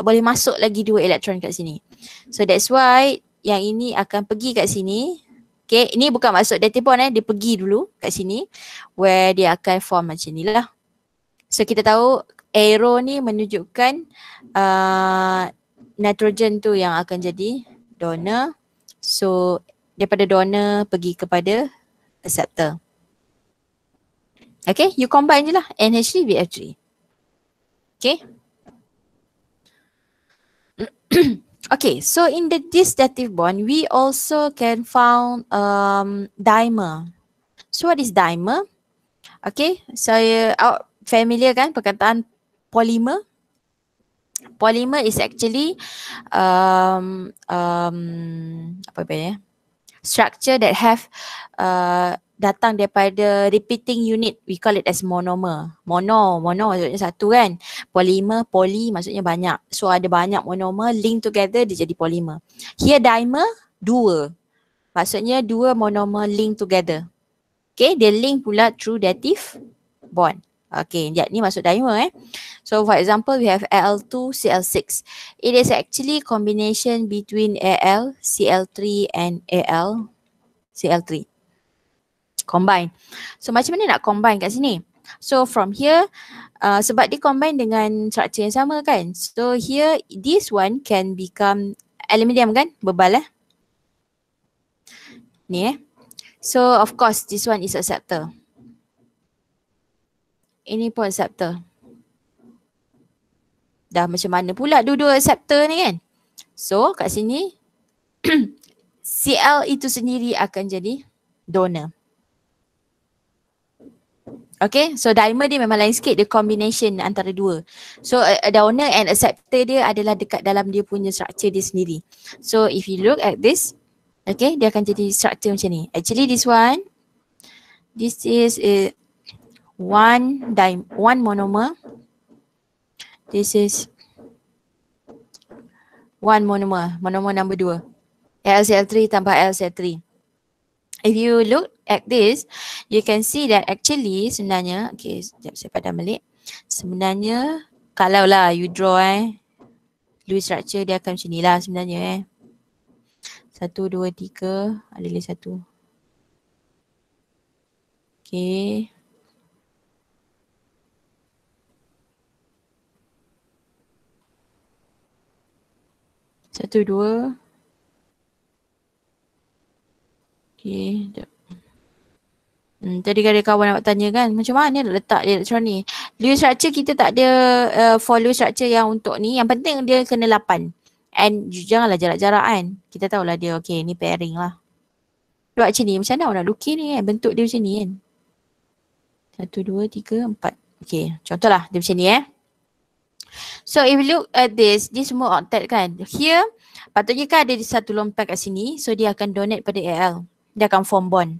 A: Boleh masuk lagi dua elektron kat sini. So that's why yang ini akan pergi kat sini. Okay, ini bukan masuk data bond eh, dia pergi dulu kat sini where dia akan form macam ni lah. So kita tahu arrow ni menunjukkan uh, nitrogen tu yang akan jadi donor. So daripada donor pergi kepada acceptor. Okay, you combine je lah NH3 BF3. Okay. Okay, so in the this dative bond, we also can found um, dimer. So what is dimer? Okay, saya so, familiar kan perkataan polymer? Polymer is actually um, um, apa ya? Structure that have uh, datang daripada repeating unit we call it as monomer. Mono mono maksudnya satu kan? Polymer poly maksudnya banyak. So ada banyak monomer link together dia jadi polymer. Here dimer dua maksudnya dua monomer link together. Okay dia link pula through dative bond Okay, ya, ni masuk dimer eh. So for example, we have Al2, Cl6. It is actually combination between Al, Cl3 and Al, Cl3 combine. So macam mana nak combine kat sini? So from here, uh, sebab dia combine dengan structure yang sama kan. So here, this one can become aluminium kan? Bebal eh. Ni eh. So of course, this one is acceptor. Ini pun acceptor. Dah macam mana pula dua-dua acceptor ni kan? So kat sini, Cl itu sendiri akan jadi donor. Okay, so dimer dia memang lain sikit, dia combination antara dua. So a, a donor and acceptor dia adalah dekat dalam dia punya structure dia sendiri. So if you look at this, okay, dia akan jadi structure macam ni. Actually this one, this is a one dim one monomer. This is one monomer, monomer number dua. LCL3 tambah LCL3 if you look at this, you can see that actually sebenarnya, okay, sekejap saya padam balik. Sebenarnya, kalau lah you draw eh, Lewis structure dia akan macam ni lah sebenarnya eh. Satu, dua, tiga, ada lagi satu. Okay. Satu, dua, Okay, sekejap. Hmm, tadi ada kawan nak tanya kan, macam mana nak letak dia elektron ni? Lewis structure kita tak ada uh, for Lewis structure yang untuk ni. Yang penting dia kena 8. And janganlah jarak-jarak kan. Kita tahulah dia okay ni pairing lah. Buat macam ni, macam mana nak lukis ni kan? Bentuk dia macam ni kan. Satu, dua, tiga, empat. Okay, contohlah dia macam ni eh. So if you look at this, this semua octet kan. Here, patutnya kan ada satu lompat kat sini. So dia akan donate pada AL dia akan form bond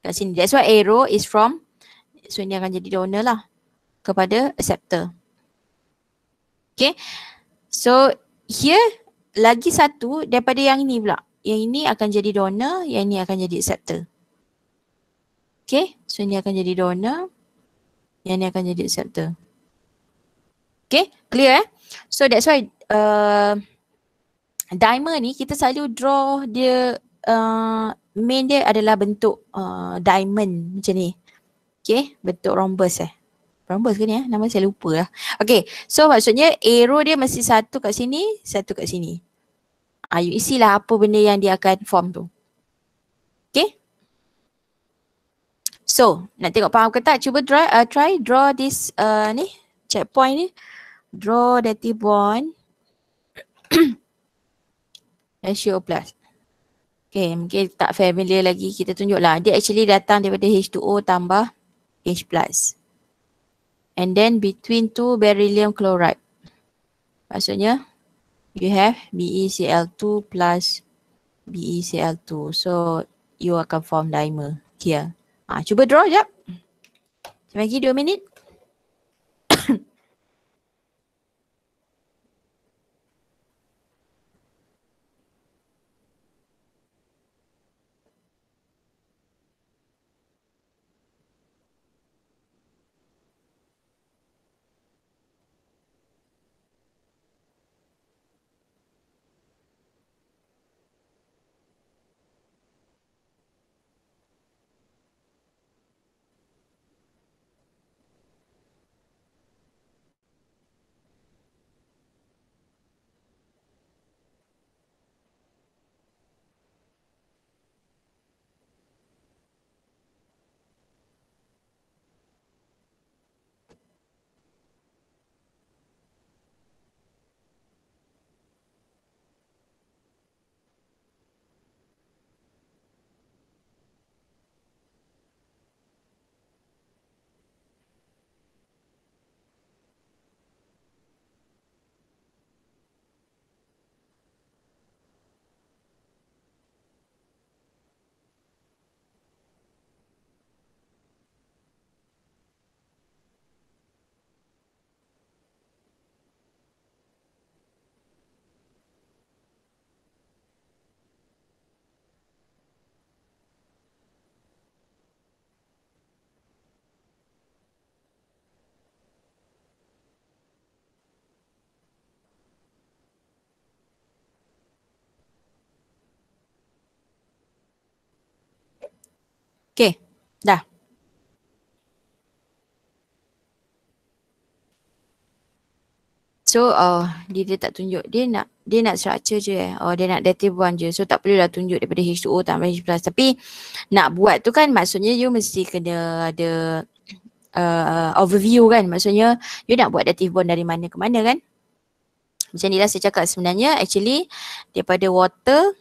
A: kat sini. That's why arrow is from so ini akan jadi donor lah kepada acceptor. Okay. So here lagi satu daripada yang ini pula. Yang ini akan jadi donor, yang ini akan jadi acceptor. Okay. So ini akan jadi donor. Yang ini akan jadi acceptor. Okay. Clear eh? So that's why uh, dimer ni kita selalu draw dia uh, main dia adalah bentuk uh, diamond macam ni. Okay, bentuk rhombus eh. Rhombus ke ni eh? Nama saya lupa lah. Okay, so maksudnya arrow dia mesti satu kat sini, satu kat sini. Ah, you isilah apa benda yang dia akan form tu. Okay. So, nak tengok faham ke tak? Cuba try, uh, try draw this uh, ni, checkpoint ni. Draw dative bond. Ratio plus. Okay, mungkin tak familiar lagi. Kita tunjuklah. Dia actually datang daripada H2O tambah H plus. And then between two beryllium chloride. Maksudnya, you have BeCl2 plus BeCl2. So, you akan form dimer here. Ha, cuba draw jap. Macam lagi dua minit. Dah. So, uh, dia, dia tak tunjuk. Dia nak dia nak structure je eh. Oh, dia nak dative one je. So, tak perlu lah tunjuk daripada H2O tambah H. Tapi, nak buat tu kan maksudnya you mesti kena ada uh, overview kan. Maksudnya, you nak buat dative bond dari mana ke mana kan. Macam ni lah saya cakap sebenarnya actually daripada water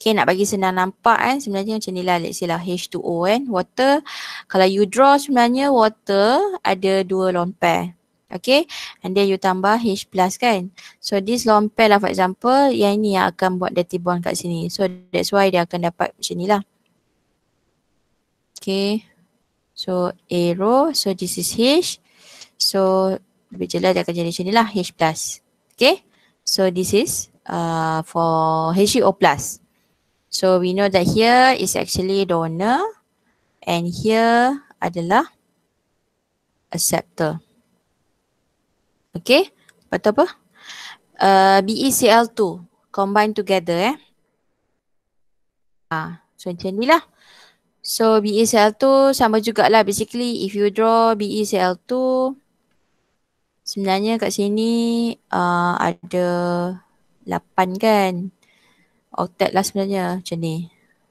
A: Okay nak bagi senang nampak kan sebenarnya macam ni lah let's say lah H2O kan water kalau you draw sebenarnya water ada dua lone pair. Okay and then you tambah H plus kan. So this lone pair lah for example yang ini yang akan buat dative bond kat sini. So that's why dia akan dapat macam ni lah. Okay so arrow so this is H. So lebih jelas dia akan jadi macam ni lah H plus. Okay so this is uh, for HCO plus So we know that here is actually donor and here adalah acceptor. Okay, betul apa? Uh, BeCl2 combine together eh. Ah, so macam ni lah. So BeCl2 sama jugalah basically if you draw BeCl2 sebenarnya kat sini uh, ada 8 kan octet lah sebenarnya macam ni.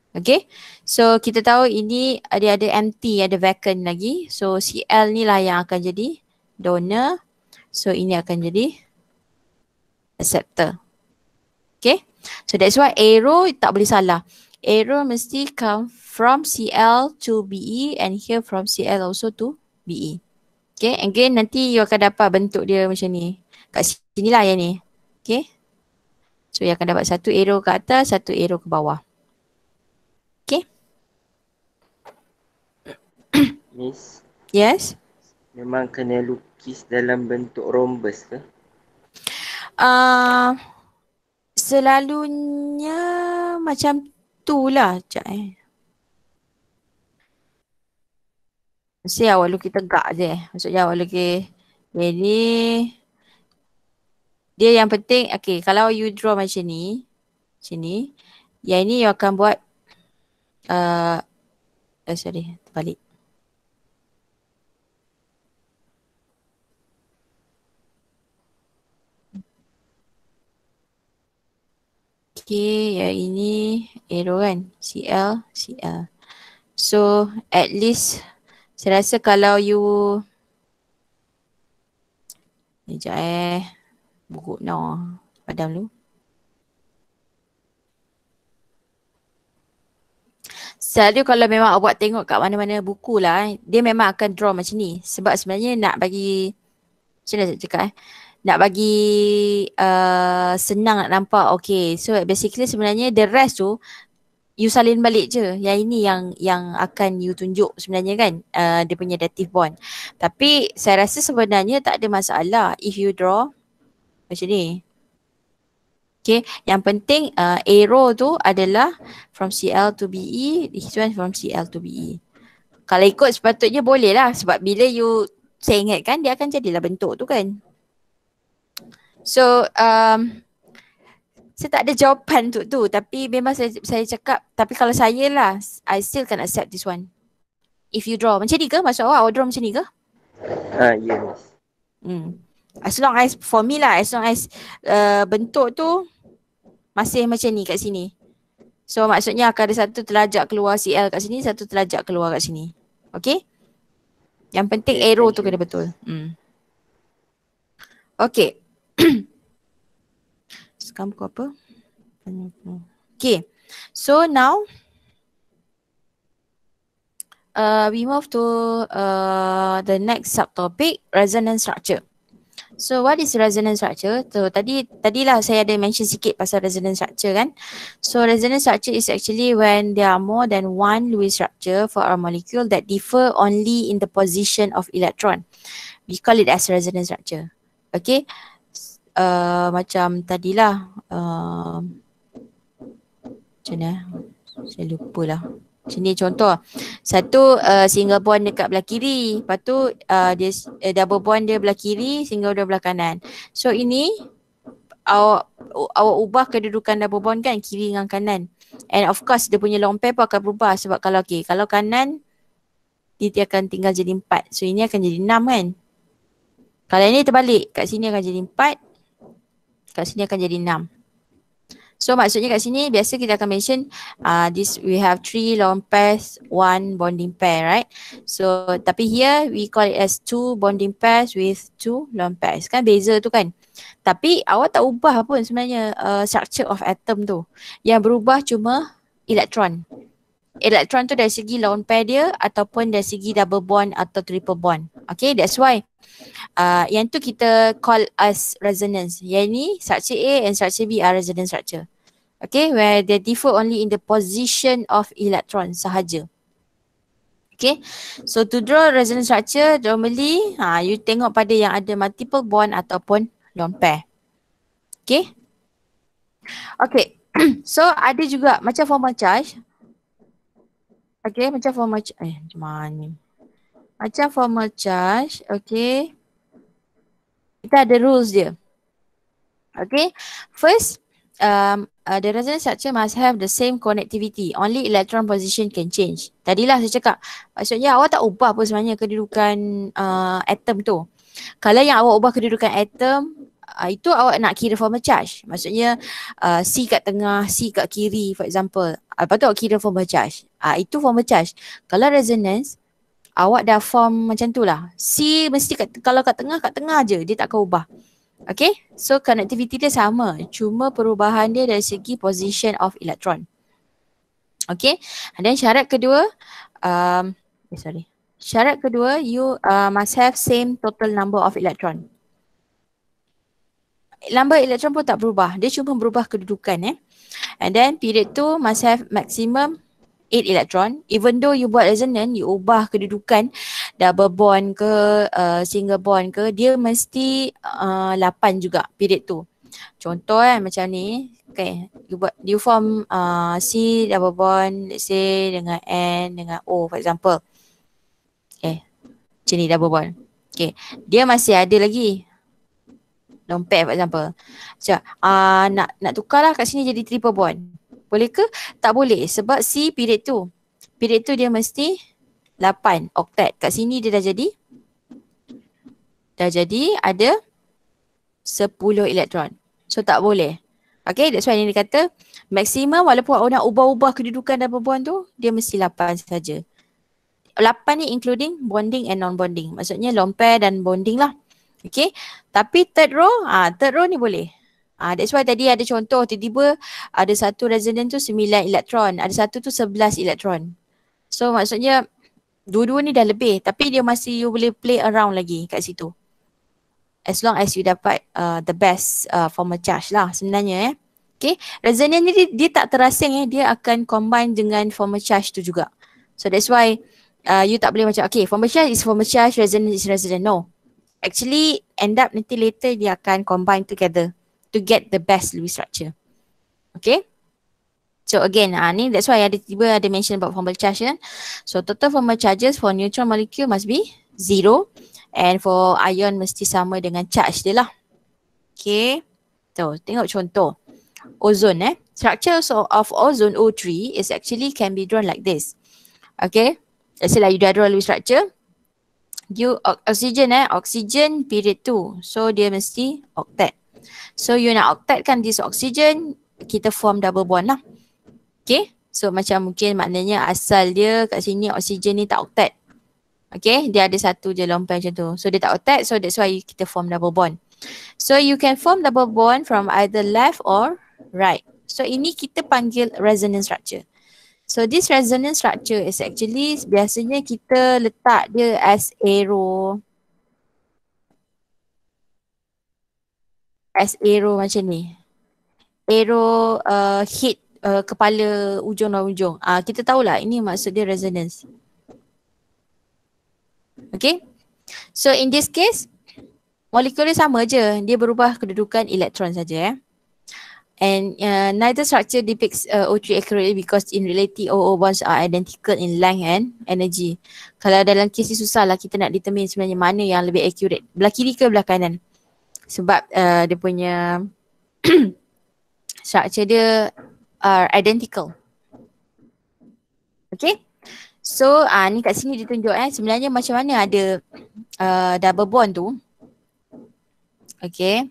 A: Okay. So kita tahu ini ada ada empty, ada vacant lagi. So CL ni lah yang akan jadi donor. So ini akan jadi acceptor. Okay. So that's why arrow tak boleh salah. Arrow mesti come from CL to BE and here from CL also to BE. Okay. Again nanti you akan dapat bentuk dia macam ni. Kat sini lah yang ni. Okay. So you akan dapat satu arrow ke atas, satu arrow ke bawah. Okay.
C: Miss,
A: Yes.
C: memang kena lukis dalam bentuk rhombus ke?
A: Uh, selalunya macam tu lah. Sekejap eh. Mesti awal lukis tegak je. Maksudnya awal lukis. Jadi dia yang penting, okay, kalau you draw macam ni, macam ni, yang ini you akan buat, uh, uh, sorry, terbalik. Okay, yang ini arrow kan. CL, CL. So at least saya rasa kalau you Sekejap eh. Buku no. Padam dulu. Selalu kalau memang awak tengok kat mana-mana buku lah eh, dia memang akan draw macam ni. Sebab sebenarnya nak bagi, macam mana saya cakap eh. Nak bagi uh, senang nak nampak okay. So basically sebenarnya the rest tu you salin balik je. Yang ini yang yang akan you tunjuk sebenarnya kan uh, dia punya dative bond. Tapi saya rasa sebenarnya tak ada masalah if you draw macam ni. Okay, yang penting uh, arrow tu adalah from CL to BE, this one from CL to BE. Kalau ikut sepatutnya boleh lah sebab bila you saya ingatkan dia akan jadilah bentuk tu kan. So um, saya tak ada jawapan untuk tu tapi memang saya saya cakap tapi kalau saya lah I still can accept this one. If you draw macam ni ke maksud awak awak draw macam ni ke?
C: Ah, ya yes.
A: Hmm. As long as for me lah as long as uh, bentuk tu masih macam ni kat sini. So maksudnya akan ada satu telajak keluar CL kat sini, satu telajak keluar kat sini. Okay? Yang penting
C: Okay,
A: arrow tu kena betul. Hmm. Okay. Sekarang buku apa? Okay. So now uh, we move to uh, the next subtopic resonance structure. So what is resonance structure? So tadi tadilah saya ada mention sikit pasal resonance structure kan. So resonance structure is actually when there are more than one Lewis structure for a molecule that differ only in the position of electron. We call it as resonance structure. Okay. Uh, macam tadilah uh, macam mana? Saya lupa lah. Macam ni contoh. Satu uh, single bond dekat belah kiri. Lepas tu uh, dia uh, double bond dia belah kiri, single dia belah kanan. So ini awak awak ubah kedudukan double bond kan kiri dengan kanan. And of course dia punya lone pair pun akan berubah sebab kalau okay, kalau kanan dia, dia akan tinggal jadi empat. So ini akan jadi enam kan. Kalau ini terbalik, kat sini akan jadi empat. Kat sini akan jadi enam. So maksudnya kat sini biasa kita akan mention uh, this we have three lone pairs, one bonding pair, right? So tapi here we call it as two bonding pairs with two lone pairs. Kan beza tu kan? Tapi awak tak ubah pun sebenarnya uh, structure of atom tu. Yang berubah cuma elektron. Elektron tu dari segi lone pair dia ataupun dari segi double bond atau triple bond. Okay, that's why uh, yang tu kita call as resonance. Yang ni structure A and structure B are resonance structure. Okay, where they differ only in the position of electron sahaja. Okay, so to draw resonance structure normally ha, you tengok pada yang ada multiple bond ataupun lone pair. Okay. Okay, so ada juga macam formal charge. Okay, macam formal charge. Eh, macam mana? Macam formal charge, okay. Kita ada rules dia. Okay, first um, uh, the resonance structure must have the same connectivity. Only electron position can change. Tadilah saya cakap, maksudnya awak tak ubah pun sebenarnya kedudukan uh, atom tu. Kalau yang awak ubah kedudukan atom, uh, itu awak nak kira formal charge. Maksudnya uh, C kat tengah, C kat kiri for example. Uh, lepas tu awak kira formal charge. Uh, itu formal charge. Kalau resonance, awak dah form macam tu lah. C mesti kat, kalau kat tengah, kat tengah je. Dia tak akan ubah. Okay, so connectivity dia sama. Cuma perubahan dia dari segi position of electron. Okay, then syarat kedua, um, eh, sorry. Syarat kedua, you uh, must have same total number of electron. Number electron pun tak berubah. Dia cuma berubah kedudukan eh. And then period tu must have maximum 8 electron. Even though you buat resonance, you ubah kedudukan double bond ke, uh, single bond ke, dia mesti uh, 8 juga period tu. Contoh kan macam ni, okay, you buat, you form uh, C double bond, let's say dengan N dengan O for example. Okay, macam ni double bond. Okay, dia masih ada lagi pair for example. Macam uh, nak nak tukarlah kat sini jadi triple bond. Boleh ke? Tak boleh sebab C period tu. Period tu dia mesti 8 octet. Kat sini dia dah jadi dah jadi ada 10 elektron. So tak boleh. Okay, that's why dia kata maksimum walaupun awak nak ubah-ubah kedudukan double bond tu, dia mesti 8 saja. 8 ni including bonding and non-bonding. Maksudnya lone pair dan bonding lah. Okay, tapi third row, ah third row ni boleh. Ah, that's why tadi ada contoh tiba-tiba ada satu resonance tu 9 elektron, ada satu tu 11 elektron. So maksudnya dua-dua ni dah lebih tapi dia masih you boleh play around lagi kat situ. As long as you dapat uh, the best uh, formal charge lah sebenarnya eh. Okay, resonance ni dia, dia tak terasing eh, dia akan combine dengan formal charge tu juga. So that's why uh, you tak boleh macam okay formal charge is formal charge, resonance is resonance. No. Actually end up nanti later dia akan combine together to get the best Lewis structure. Okay. So again, ah ni that's why ada tiba ada mention about formal charge kan. So total formal charges for neutron molecule must be zero and for ion mesti sama dengan charge dia lah. Okay. So tengok contoh. Ozone eh. Structure of ozone O3 is actually can be drawn like this. Okay. Let's say like you dah draw Lewis structure. You oxygen eh. Oxygen period 2. So dia mesti octet. So you nak octetkan this oxygen, kita form double bond lah. Okay. So macam mungkin maknanya asal dia kat sini oksigen ni tak octet. Okay. Dia ada satu je lompat macam tu. So dia tak octet. So that's why kita form double bond. So you can form double bond from either left or right. So ini kita panggil resonance structure. So this resonance structure is actually biasanya kita letak dia as arrow as arrow macam ni. Arrow uh, hit uh, kepala ujung dan ujung. Uh, kita tahulah ini maksud dia resonance. Okay. So in this case molekul dia sama je. Dia berubah kedudukan elektron saja eh. And uh, neither structure depicts uh, O3 accurately because in reality OO bonds are identical in length and energy. Kalau dalam kes ni susah lah kita nak determine sebenarnya mana yang lebih accurate. Belah kiri ke belah kanan sebab uh, dia punya structure dia are identical. Okay. So uh, ni kat sini ditunjuk eh sebenarnya macam mana ada uh, double bond tu. Okay.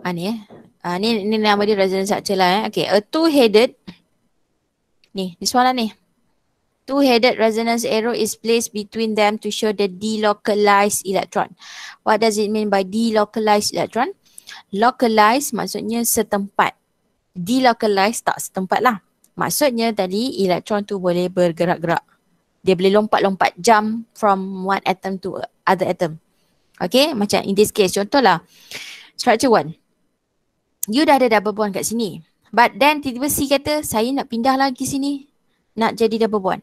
A: Ah ni eh. Ah ni ni nama dia resonance structure lah eh. Okay. A two headed ni ni soalan ni. Two-headed resonance arrow is placed between them to show the delocalized electron. What does it mean by delocalized electron? Localized maksudnya setempat. Delocalized tak setempat lah. Maksudnya tadi elektron tu boleh bergerak-gerak. Dia boleh lompat-lompat jump from one atom to other atom. Okay, macam in this case contohlah. Structure one. You dah ada double bond kat sini. But then tiba-tiba C kata saya nak pindah lagi sini. Nak jadi double bond.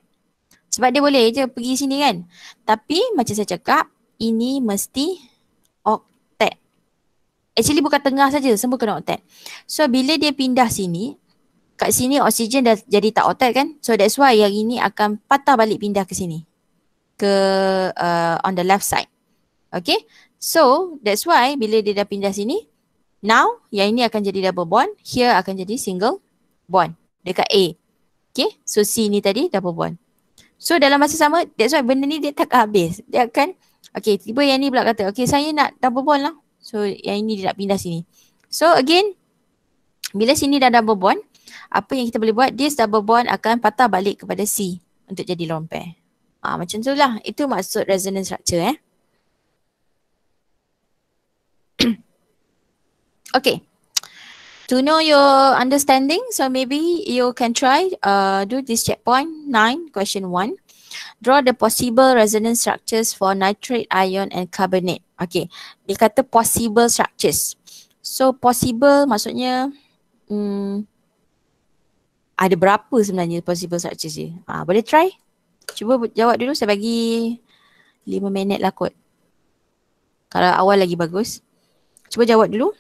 A: Sebab dia boleh je pergi sini kan. Tapi macam saya cakap, ini mesti octet. Actually bukan tengah saja, semua kena octet. So bila dia pindah sini, kat sini oksigen dah jadi tak octet kan. So that's why yang ini akan patah balik pindah ke sini. Ke uh, on the left side. Okay. So that's why bila dia dah pindah sini, now yang ini akan jadi double bond, here akan jadi single bond dekat A. Okay. So C ni tadi double bond. So dalam masa sama, that's why benda ni dia tak habis. Dia akan, okay tiba yang ni pula kata, okay saya nak double bond lah. So yang ini dia nak pindah sini. So again, bila sini dah double bond, apa yang kita boleh buat, this double bond akan patah balik kepada C untuk jadi lone pair. Ha, macam tu lah, itu maksud resonance structure eh. Okay. To know your understanding, so maybe you can try uh, do this checkpoint 9, question 1. Draw the possible resonance structures for nitrate, ion and carbonate. Okay, dia kata possible structures. So possible maksudnya hmm, ada berapa sebenarnya possible structures ni? Ah, boleh try? Cuba jawab dulu, saya bagi 5 minit lah kot. Kalau awal lagi bagus. Cuba jawab dulu.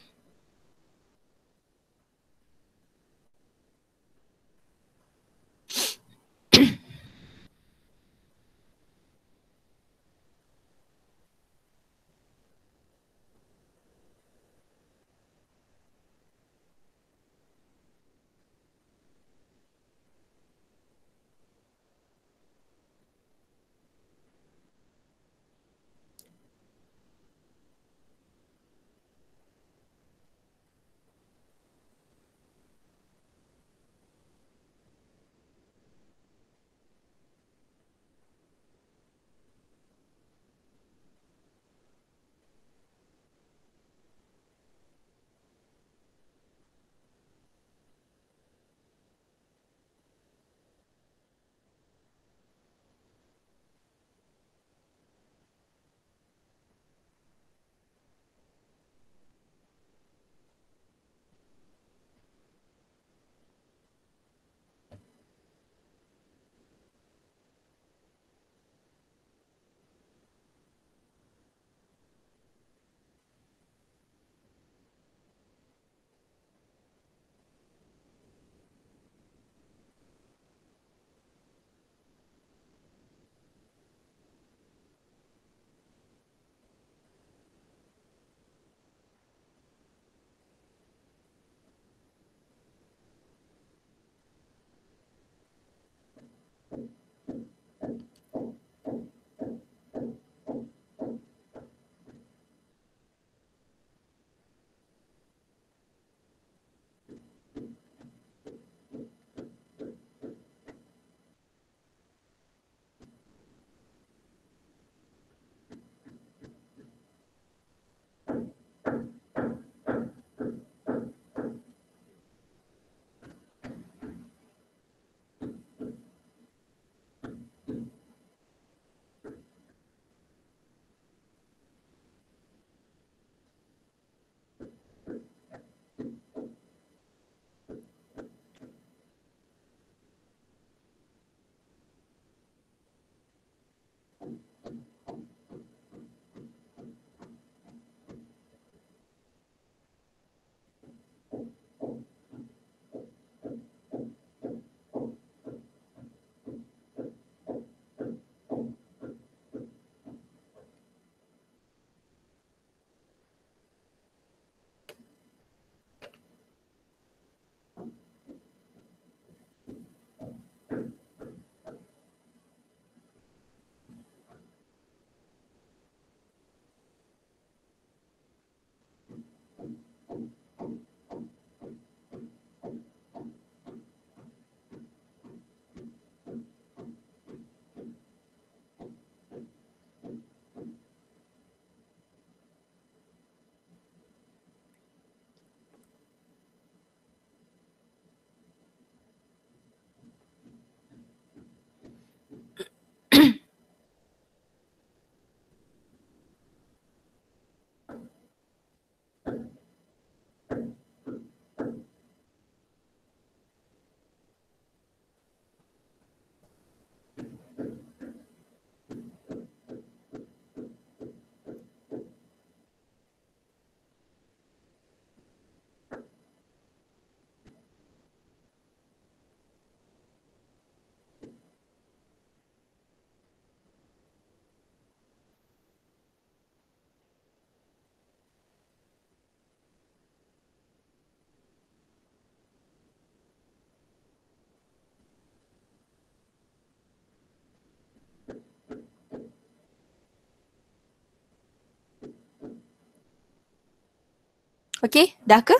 A: Okay, dah ke?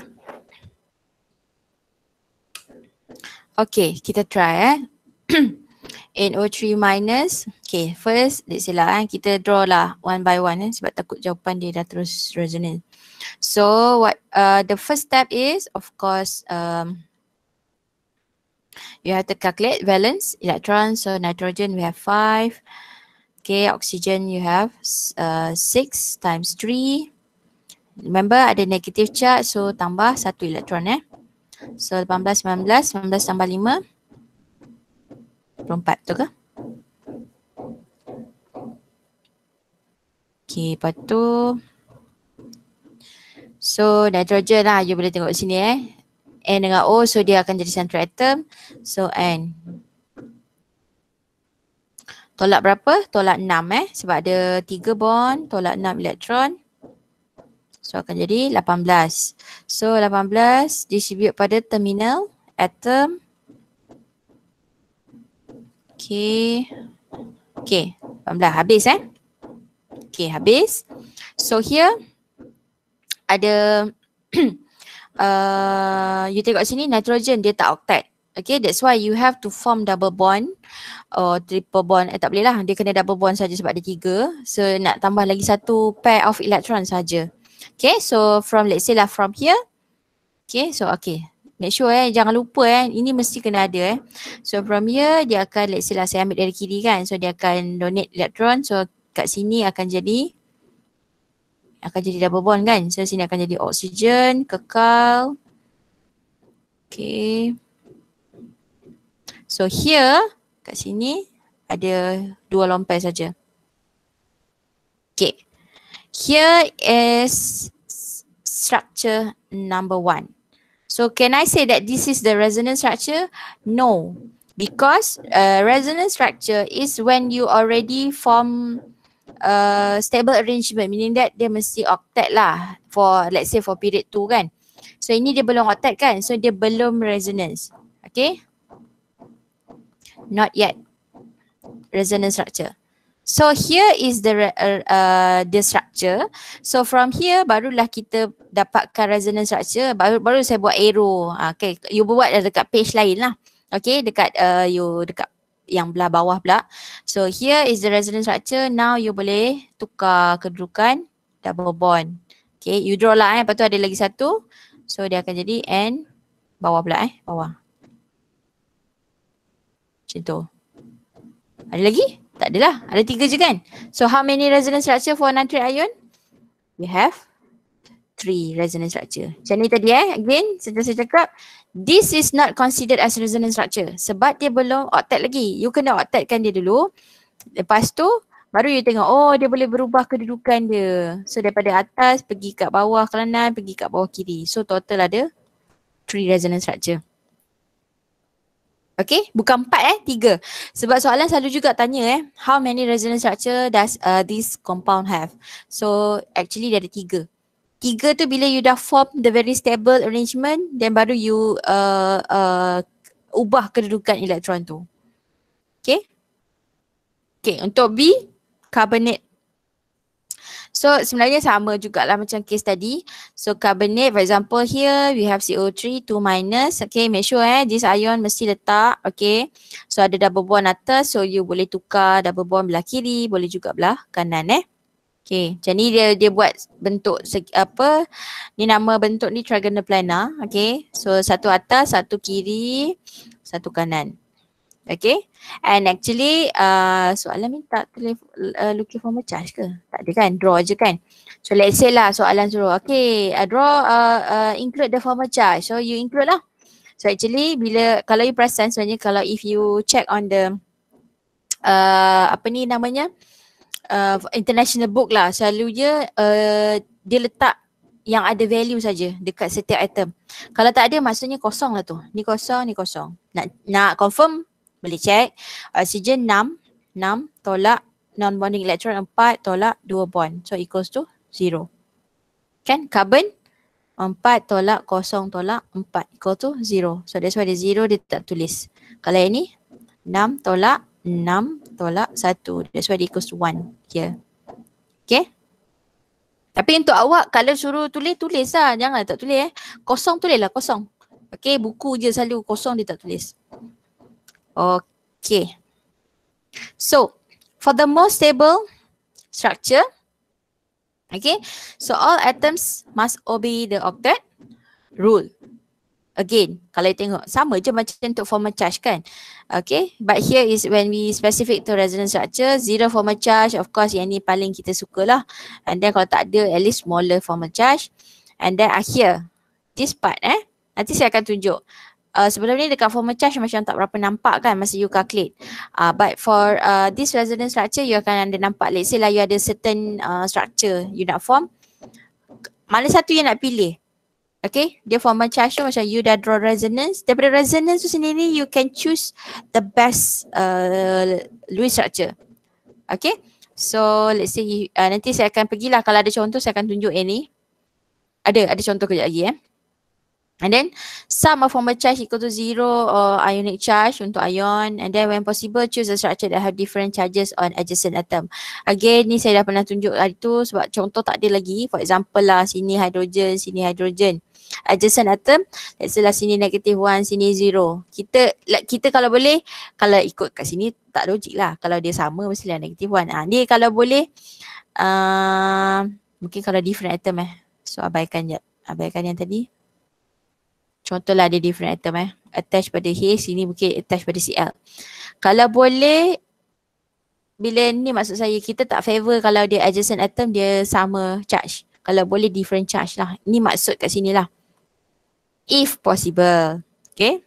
A: Okay, kita try eh. NO3 minus. Okay, first, let's say lah eh, kita draw lah one by one eh, sebab takut jawapan dia dah terus resonant. So, what uh, the first step is, of course, um, you have to calculate valence electron. So, nitrogen we have five. Okay, oxygen you have uh, six times three. Remember ada negative charge, so tambah satu elektron eh. So 18, 19, 19 tambah 5. 24 tu ke? Okay, lepas tu. So nitrogen lah, you boleh tengok sini eh. N dengan O, so dia akan jadi central atom. So N. Tolak berapa? Tolak 6 eh. Sebab ada 3 bond, tolak 6 elektron. So akan jadi 18. So 18 distribute pada terminal atom. Okay. Okay. 18 habis eh. Okay habis. So here ada uh, you tengok sini nitrogen dia tak octet. Okay that's why you have to form double bond or triple bond. Eh tak boleh lah dia kena double bond saja sebab ada tiga. So nak tambah lagi satu pair of electron saja. Okay so from let's say lah from here. Okay so okay Make sure eh, jangan lupa eh, ini mesti kena ada eh. So from here dia akan let's say lah saya ambil dari kiri kan. So dia akan donate electron. So kat sini akan jadi akan jadi double bond kan. So sini akan jadi oksigen, kekal. Okay. So here kat sini ada dua lompai saja. Okay. Here is structure number one. So can I say that this is the resonance structure? No, because uh, resonance structure is when you already form a stable arrangement, meaning that dia mesti octet lah for let's say for period 2 kan. So ini dia belum octet kan, so dia belum resonance. Okay? Not yet. Resonance structure. So here is the uh, uh, the structure. So from here barulah kita dapatkan resonance structure. Baru baru saya buat arrow. Uh, okay, you buat dekat page lain lah. Okay, dekat uh, you dekat yang belah bawah pula. So here is the resonance structure. Now you boleh tukar kedudukan double bond. Okay, you draw lah eh. Lepas tu ada lagi satu. So dia akan jadi N bawah pula eh. Bawah. Macam tu. Ada lagi? Tak adalah. Ada tiga je kan? So how many resonance structure for nitrate ion? We have three resonance structure. Macam ni tadi eh. Again, saya cakap, this is not considered as resonance structure. Sebab dia belum octet lagi. You kena octetkan dia dulu. Lepas tu, baru you tengok, oh dia boleh berubah kedudukan dia. So daripada atas pergi kat bawah kanan, pergi kat bawah kiri. So total ada three resonance structure. Okay, bukan empat eh, tiga. Sebab soalan selalu juga tanya eh, how many resonance structure does uh, this compound have? So actually dia ada tiga. Tiga tu bila you dah form the very stable arrangement, then baru you uh, uh, ubah kedudukan elektron tu. Okay. Okay, untuk B, carbonate So sebenarnya sama jugalah macam case tadi. So carbonate for example here we have CO3 2 minus. Okay make sure eh this ion mesti letak. Okay. So ada double bond atas so you boleh tukar double bond belah kiri boleh juga belah kanan eh. Okay macam ni dia dia buat bentuk segi, apa ni nama bentuk ni trigonal planar. Okay so satu atas satu kiri satu kanan. Okay. And actually uh, soalan minta telefon, uh, looking for charge ke? Tak ada kan? Draw je kan? So let's say lah soalan suruh. Okay. Uh, draw uh, uh, include the former charge. So you include lah. So actually bila kalau you perasan sebenarnya kalau if you check on the uh, apa ni namanya uh, international book lah selalu je uh, dia letak yang ada value saja dekat setiap item. Kalau tak ada maksudnya kosong lah tu. Ni kosong, ni kosong. Nak nak confirm boleh check. Oksigen 6, 6 tolak non-bonding electron 4 tolak 2 bond. So equals to 0. Kan? Carbon 4 tolak 0 tolak 4 equal to 0. So that's why dia 0 dia tak tulis. Kalau yang ni 6 tolak 6 tolak 1. That's why dia equals to 1 here. Okay? Tapi untuk awak kalau suruh tulis, tulis lah. Jangan tak tulis eh. Kosong tulis lah, kosong. Okay, buku je selalu kosong dia tak tulis. Okay. So, for the most stable structure, okay, so all atoms must obey the octet rule. Again, kalau you tengok sama je macam untuk formal charge kan. Okay, but here is when we specific to resonance structure, zero formal charge, of course yang ni paling kita suka lah. And then kalau tak ada, at least smaller formal charge. And then here, this part eh, nanti saya akan tunjuk. Uh, sebelum ni dekat formal charge macam tak berapa nampak kan masa you calculate. Uh, but for uh, this resonance structure, you akan ada nampak. Let's say lah you ada certain uh, structure you nak form. Mana satu yang nak pilih? Okay, dia formal charge tu macam you dah draw resonance. Daripada resonance tu sendiri, you can choose the best uh, Lewis structure. Okay, so let's say uh, nanti saya akan pergilah kalau ada contoh saya akan tunjuk yang ni. Ada, ada contoh kejap lagi eh. And then sum of formal charge equal to zero or ionic charge untuk ion and then when possible choose a structure that have different charges on adjacent atom. Again ni saya dah pernah tunjuk hari tu sebab contoh tak ada lagi. For example lah sini hydrogen, sini hydrogen. Adjacent atom, let's say lah sini negative one, sini zero. Kita kita kalau boleh, kalau ikut kat sini tak logik lah. Kalau dia sama mestilah negative one. Ha, ni kalau boleh, uh, mungkin kalau different atom eh. So abaikan je. Abaikan yang tadi. Contohlah ada different atom eh. Attach pada H, sini mungkin attach pada Cl. Kalau boleh, bila ni maksud saya kita tak favor kalau dia adjacent atom dia sama charge. Kalau boleh different charge lah. Ini maksud kat sini lah. If possible. Okay.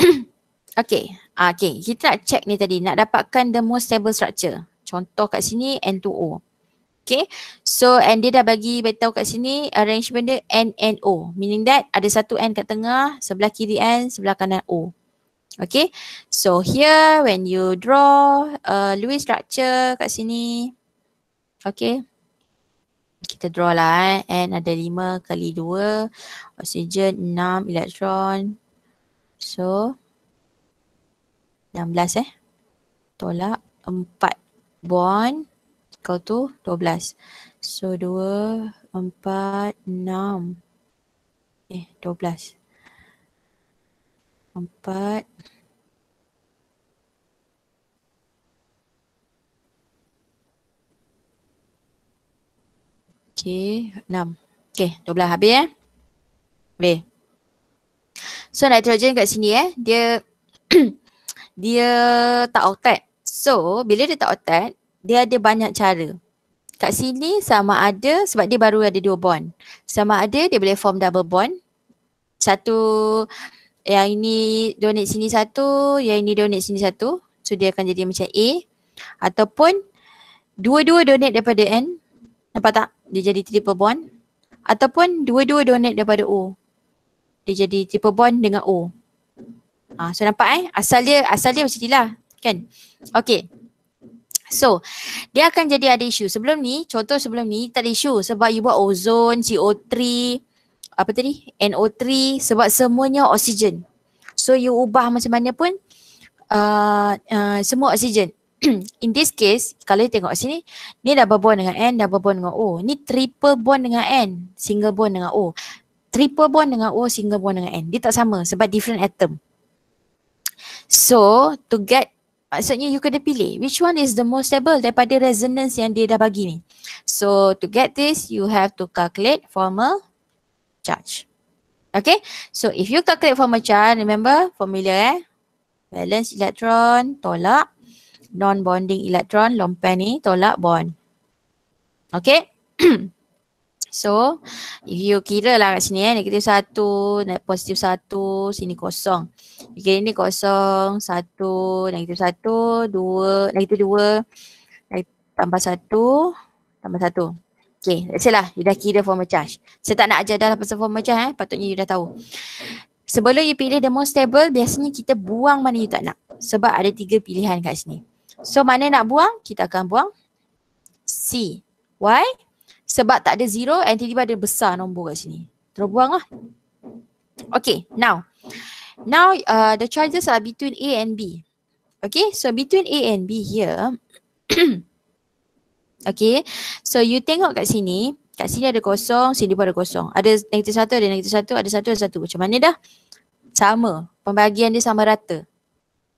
A: okay. Ah, okay. Kita nak check ni tadi. Nak dapatkan the most stable structure. Contoh kat sini N2O. Okay, so and dia dah bagi beritahu kat sini arrangement dia N N O. Meaning that ada satu N kat tengah, sebelah kiri N, sebelah kanan O. Okay, so here when you draw a Lewis structure kat sini. Okay, kita draw lah eh. N ada 5 kali 2, oksigen 6 elektron. So, 16 eh. Tolak 4 bond equal to 12. So 2, 4, 6. Eh 12. 4. Okay, 6. Okay, 12 habis eh. Habis. So nitrogen kat sini eh, dia dia tak octet. So bila dia tak octet, dia ada banyak cara. Kat sini sama ada sebab dia baru ada dua bond. Sama ada dia boleh form double bond. Satu yang ini donate sini satu, yang ini donate sini satu. So dia akan jadi macam A. Ataupun dua-dua donate daripada N. Nampak tak? Dia jadi triple bond. Ataupun dua-dua donate daripada O. Dia jadi triple bond dengan O. Ah, so nampak eh? Asal dia, asal dia macam inilah. Kan? Okay. So, dia akan jadi ada isu. Sebelum ni, contoh sebelum ni tak ada isu sebab you buat ozon, CO3, apa tadi? NO3 sebab semuanya oksigen. So, you ubah macam mana pun uh, uh, semua oksigen. In this case, kalau you tengok sini, ni dah berbond dengan N, dah berbond dengan O. Ni triple bond dengan N, single bond dengan O. Triple bond dengan O, single bond dengan N. Dia tak sama sebab different atom. So, to get maksudnya you kena pilih which one is the most stable daripada resonance yang dia dah bagi ni. So to get this you have to calculate formal charge. Okay, so if you calculate formal charge, remember formula eh. Valence electron tolak non-bonding electron lompen ni tolak bond. Okay. so if you kira lah kat sini eh negatif satu, positif satu, sini kosong. Okay, ini kosong, satu, negatif satu, dua, negatif dua, tambah satu, tambah satu. Okay, let's say lah, you dah kira formal charge. Saya tak nak ajar dah pasal formal charge eh, patutnya you dah tahu. Sebelum you pilih the most stable, biasanya kita buang mana you tak nak. Sebab ada tiga pilihan kat sini. So mana nak buang, kita akan buang C. Why? Sebab tak ada zero and tiba-tiba ada besar nombor kat sini. Terus buang lah. Okay, now. Now uh, the charges are between A and B. Okay, so between A and B here, Okay. So you tengok kat sini. Kat sini ada kosong, sini pun ada kosong. Ada negatif satu, ada negatif satu, ada satu, ada satu. Macam mana dah? Sama. Pembagian dia sama rata.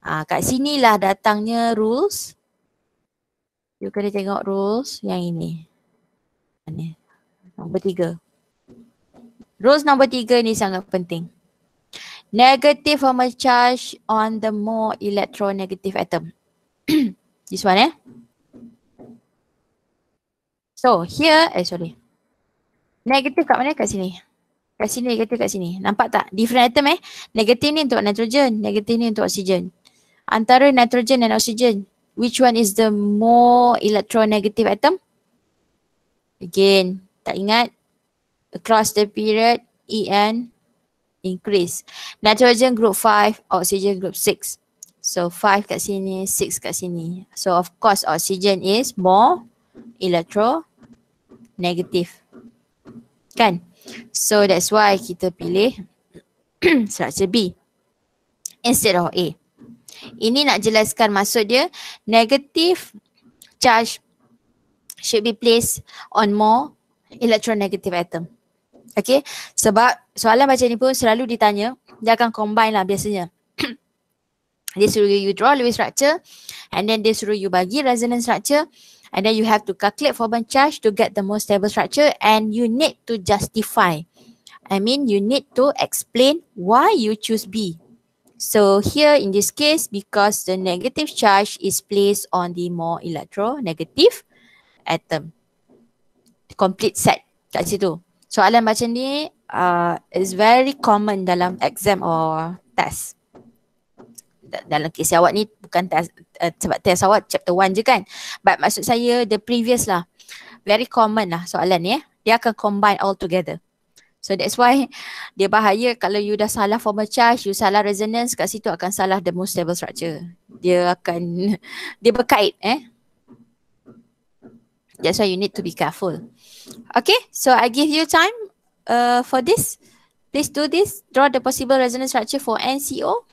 A: Ha, kat sinilah datangnya rules. You kena tengok rules yang ini. Ini. Nombor tiga. Rules nombor tiga ni sangat penting. Negative formal charge on the more electronegative atom. This one eh. So here, eh sorry. Negatif kat mana? Kat sini. Kat sini negatif kat sini. Nampak tak? Different atom eh. Negatif ni untuk nitrogen. Negatif ni untuk oksigen. Antara nitrogen dan oksigen. Which one is the more electronegative atom? Again, tak ingat? Across the period, En increase. Nitrogen group 5, oxygen group 6. So 5 kat sini, 6 kat sini. So of course oxygen is more electronegative. Kan? So that's why kita pilih structure B instead of A. Ini nak jelaskan maksud dia negative charge should be placed on more electronegative atom. Okay, sebab soalan macam ni pun selalu ditanya, dia akan combine lah biasanya. dia suruh you draw Lewis structure and then dia suruh you bagi resonance structure and then you have to calculate Forman charge to get the most stable structure and you need to justify. I mean you need to explain why you choose B. So here in this case because the negative charge is placed on the more electronegative atom. Complete set kat situ. Soalan macam ni uh, is very common dalam exam or test. Dalam kes awak ni bukan test, uh, sebab test awak chapter 1 je kan. But maksud saya the previous lah. Very common lah soalan ni eh. Dia akan combine all together. So that's why dia bahaya kalau you dah salah formal charge, you salah resonance kat situ akan salah the most stable structure. Dia akan, dia berkait eh. That's why you need to be careful. Okay, so I give you time uh, for this. Please do this. Draw the possible resonance structure for NCO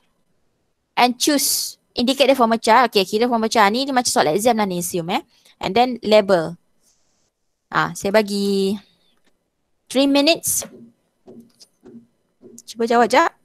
A: and choose. Indicate the formal chart. Okay, kira formal chart ni, ni macam soal exam lah ni assume eh. And then label. Ah, saya bagi 3 minutes. Cuba jawab jap.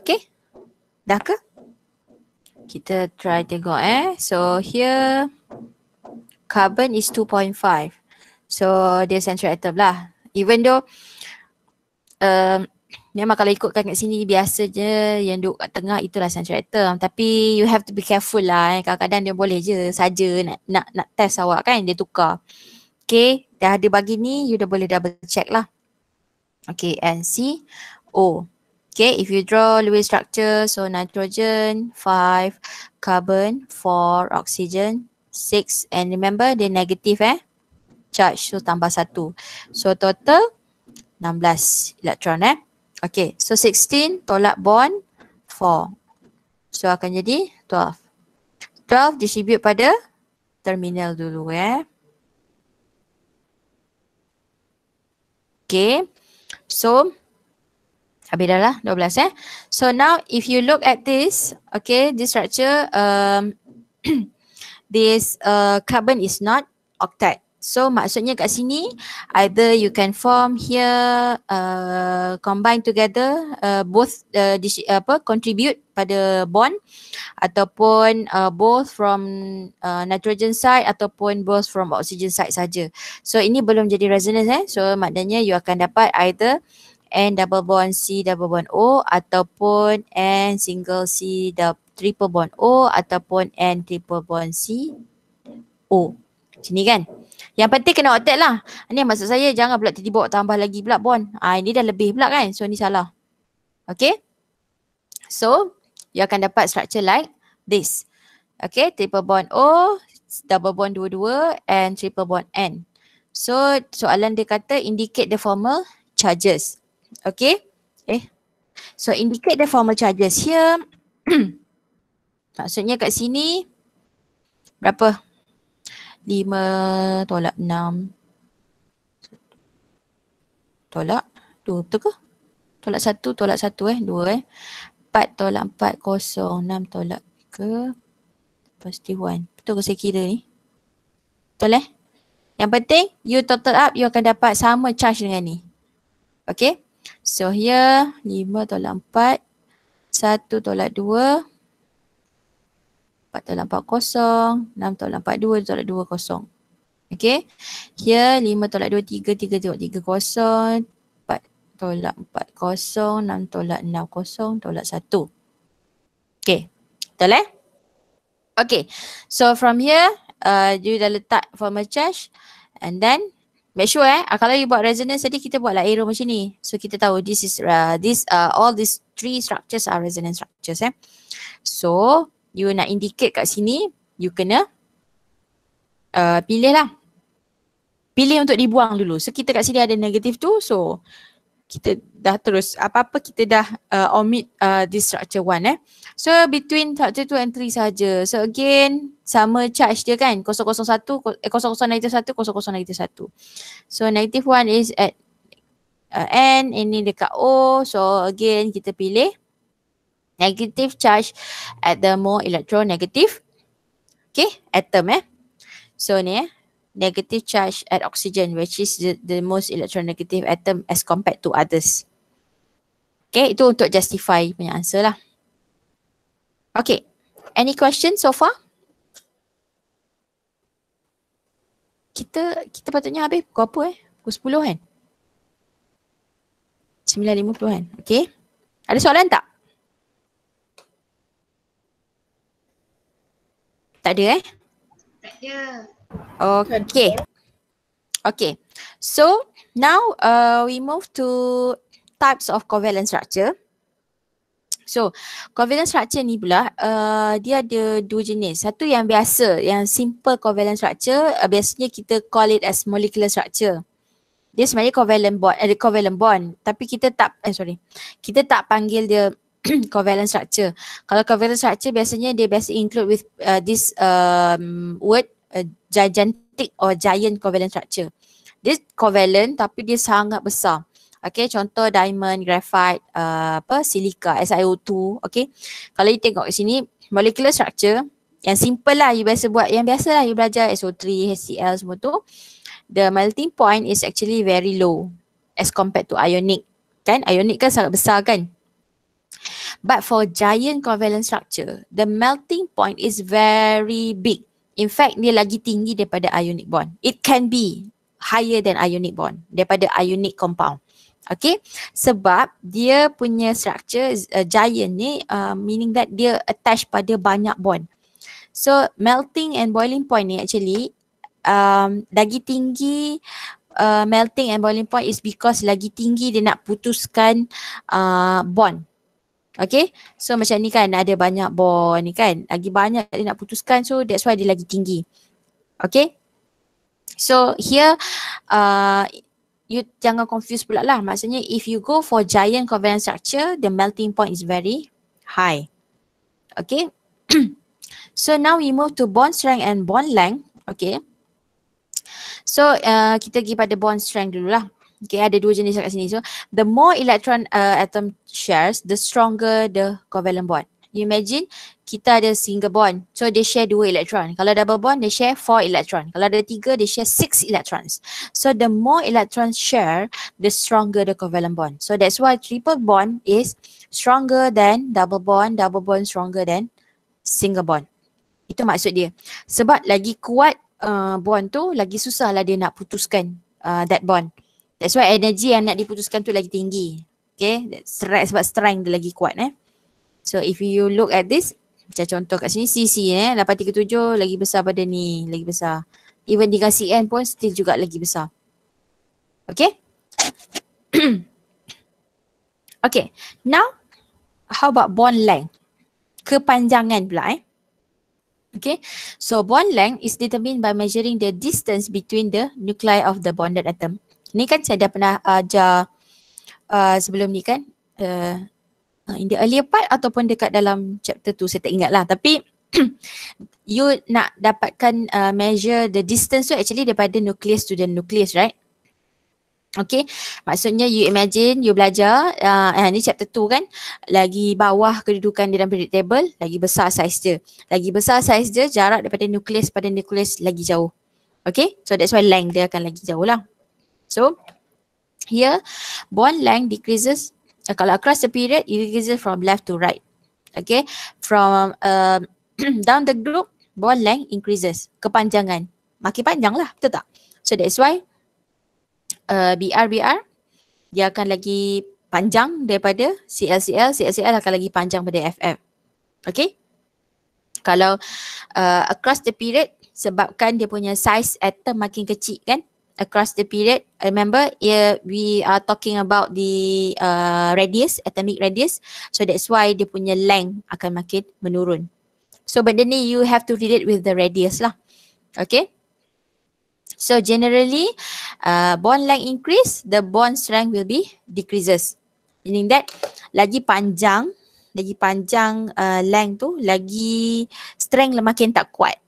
A: Okay? Dah ke? Kita try tengok eh. So here carbon is 2.5. So dia central atom lah. Even though um, memang kalau ikutkan kat sini biasa je yang duduk kat tengah itulah central atom. Tapi you have to be careful lah eh. Kadang-kadang dia boleh je saja nak, nak nak test awak kan dia tukar. Okay, dah ada bagi ni you dah boleh double check lah. Okay, and C, O. Okay, if you draw Lewis structure, so nitrogen 5, carbon 4, oxygen 6 and remember dia negative eh. Charge so tambah 1. So total 16 elektron eh. Okay, so 16 tolak bond 4. So akan jadi 12. 12 distribute pada terminal dulu eh. Okay, so Habis dah lah 12 eh. So now if you look at this, okay, this structure, um, this uh, carbon is not octet. So maksudnya kat sini either you can form here uh, combine together uh, both uh, apa contribute pada bond ataupun uh, both from uh, nitrogen side ataupun both from oxygen side saja. So ini belum jadi resonance eh. So maknanya you akan dapat either N double bond C double bond O ataupun N single C double triple bond O ataupun N triple bond C O. Sini kan? Yang penting kena octet lah. Ini maksud saya jangan pula tiba-tiba tambah lagi pula bond. Ah ini dah lebih pula kan? So ni salah. Okay? So you akan dapat structure like this. Okay, triple bond O, double bond dua-dua and triple bond N. So soalan dia kata indicate the formal charges. Okay. Eh. So indicate the formal charges here. Maksudnya kat sini berapa? 5 tolak 6 tolak 2 betul ke? Tolak 1 tolak 1 eh 2 eh 4 tolak 4 kosong 6 tolak ke pasti 1 betul ke saya kira ni? Betul eh? Yang penting you total up you akan dapat sama charge dengan ni. Okay? So here 5 tolak 4 1 tolak 2 4 tolak 4 kosong 6 tolak 4 2 tolak 2 kosong. Okay Here 5 tolak 2 3 3 tolak 3 kosong 4 tolak 4 kosong 6 tolak 6 kosong tolak 1 Okay Betul eh? Okay So from here uh, You dah letak formal charge And then Make sure eh uh, kalau you buat resonance tadi kita buat lah arrow macam ni. So kita tahu this is uh, this uh, all these three structures are resonance structures eh. So you nak indicate kat sini you kena uh, pilih lah. Pilih untuk dibuang dulu. So kita kat sini ada negatif tu so kita dah terus apa-apa kita dah uh, omit uh, this structure one eh. So between structure two and three saja. So again sama charge dia kan 001 eh 00 negatif 1 00 negatif 1. So negative one is at uh, N ini dekat O. So again kita pilih negative charge at the more electronegative okay atom eh. So ni eh negative charge at oxygen which is the, the most electronegative atom as compared to others. Okay, itu untuk justify punya answer lah. Okay, any question so far? Kita kita patutnya habis pukul apa eh? Pukul 10 kan? 9.50 kan? Okay. Ada soalan tak? Tak ada eh?
B: Tak ada.
A: Okay. Okay. So now uh, we move to types of covalent structure. So covalent structure ni pula uh, dia ada dua jenis. Satu yang biasa, yang simple covalent structure uh, biasanya kita call it as molecular structure. Dia sebenarnya covalent bond, ada uh, covalent bond tapi kita tak eh sorry. Kita tak panggil dia covalent structure. Kalau covalent structure biasanya dia biasa include with uh, this um, word gigantic or giant covalent structure. Dia covalent tapi dia sangat besar. Okay, contoh diamond, graphite, uh, apa, silica, SiO2. Okay, kalau you tengok sini, molecular structure yang simple lah you biasa buat, yang biasa lah you belajar SO3, HCl semua tu. The melting point is actually very low as compared to ionic. Kan, ionic kan sangat besar kan. But for giant covalent structure, the melting point is very big. In fact, dia lagi tinggi daripada ionic bond. It can be higher than ionic bond, daripada ionic compound. Okay, sebab dia punya structure uh, giant ni uh, meaning that dia attach pada banyak bond. So melting and boiling point ni actually um, lagi tinggi uh, melting and boiling point is because lagi tinggi dia nak putuskan uh, bond. Okay, so macam ni kan ada banyak bond ni kan. Lagi banyak dia nak putuskan so that's why dia lagi tinggi. Okay, so here uh, you jangan confuse pula lah. Maksudnya if you go for giant covalent structure, the melting point is very high. Okay. so now we move to bond strength and bond length. Okay. So uh, kita pergi pada bond strength dulu lah. Okay, ada dua jenis kat sini. So the more electron uh, atom shares, the stronger the covalent bond. You imagine kita ada single bond. So they share dua elektron. Kalau double bond, they share four elektron. Kalau ada tiga, they share six electrons. So the more electrons share, the stronger the covalent bond. So that's why triple bond is stronger than double bond, double bond stronger than single bond. Itu maksud dia. Sebab lagi kuat uh, bond tu, lagi susah lah dia nak putuskan uh, that bond. That's why energy yang nak diputuskan tu lagi tinggi. Okay, sebab strength dia lagi kuat eh. So if you look at this, macam contoh kat sini CC eh, 837 lagi besar pada ni, lagi besar. Even dikasih N pun still juga lagi besar. Okay? okay, now how about bond length? Kepanjangan pula eh. Okay, so bond length is determined by measuring the distance between the nuclei of the bonded atom. Ni kan saya dah pernah ajar uh, sebelum ni kan. Uh, in the earlier part ataupun dekat dalam chapter tu saya tak ingat lah tapi you nak dapatkan uh, measure the distance tu actually daripada nucleus to the nucleus right Okay, maksudnya you imagine you belajar, uh, eh, ni chapter 2 kan, lagi bawah kedudukan dia dalam periodic table, lagi besar saiz dia. Lagi besar saiz dia, jarak daripada nukleus pada nukleus lagi jauh. Okay, so that's why length dia akan lagi jauh lah. So, here, bond length decreases uh, kalau across the period it increases from left to right. Okay? From uh, down the group bond length increases. Kepanjangan. Makin panjang lah betul tak? So that's why uh, BR dia akan lagi panjang daripada CLCL CLCL akan lagi panjang pada FF okay? Kalau uh, across the period sebabkan dia punya size atom makin kecil kan across the period. Remember, yeah, we are talking about the uh, radius, atomic radius. So that's why dia punya length akan makin menurun. So benda ni you have to it with the radius lah. Okay. So generally, uh, bond length increase, the bond strength will be decreases. Meaning that lagi panjang, lagi panjang uh, length tu, lagi strength makin tak kuat.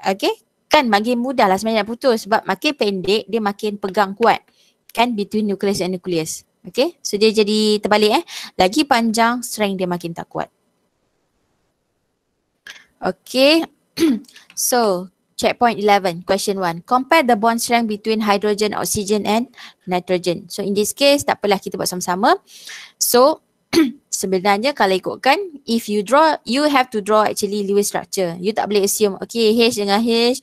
A: Okay kan makin mudah lah sebenarnya nak putus sebab makin pendek dia makin pegang kuat kan between nucleus and nucleus. Okay, so dia jadi terbalik eh. Lagi panjang, strength dia makin tak kuat. Okay, so checkpoint 11, question 1. Compare the bond strength between hydrogen, oxygen and nitrogen. So in this case, tak apalah kita buat sama-sama. So sebenarnya kalau ikutkan if you draw you have to draw actually Lewis structure. You tak boleh assume okay H dengan H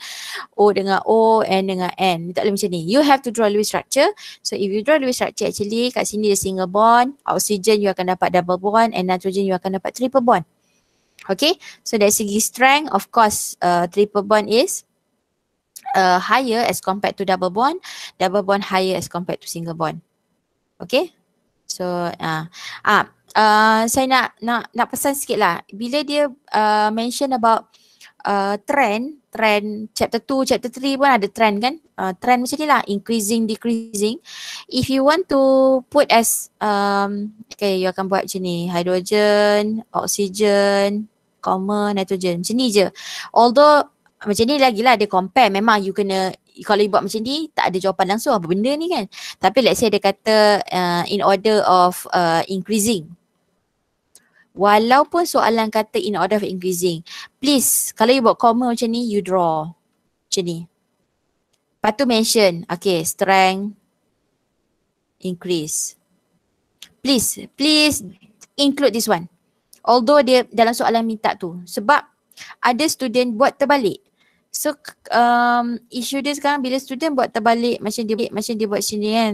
A: O dengan O N dengan N. You tak boleh macam ni. You have to draw Lewis structure. So if you draw Lewis structure actually kat sini dia single bond oxygen you akan dapat double bond and nitrogen you akan dapat triple bond. Okay? So dari segi strength of course uh, triple bond is uh, higher as compared to double bond double bond higher as compared to single bond. Okay? So uh, ah uh, saya nak nak nak pesan sikit lah. Bila dia uh, mention about uh, trend trend chapter 2 chapter 3 pun ada trend kan? Uh, trend macam ni lah increasing decreasing. If you want to put as um, okay you akan buat macam ni. Hydrogen oxygen comma nitrogen. Macam ni je. Although macam ni lagi lah dia compare. Memang you kena kalau you buat macam ni tak ada jawapan langsung apa benda ni kan? Tapi let's say dia kata uh, in order of uh, increasing walaupun soalan kata in order of increasing please kalau you buat comma macam ni you draw macam ni lepas tu mention okay strength increase please please include this one. Although dia dalam soalan minta tu. Sebab ada student buat terbalik. So um, issue dia sekarang bila student buat terbalik macam dia macam dia buat sini kan.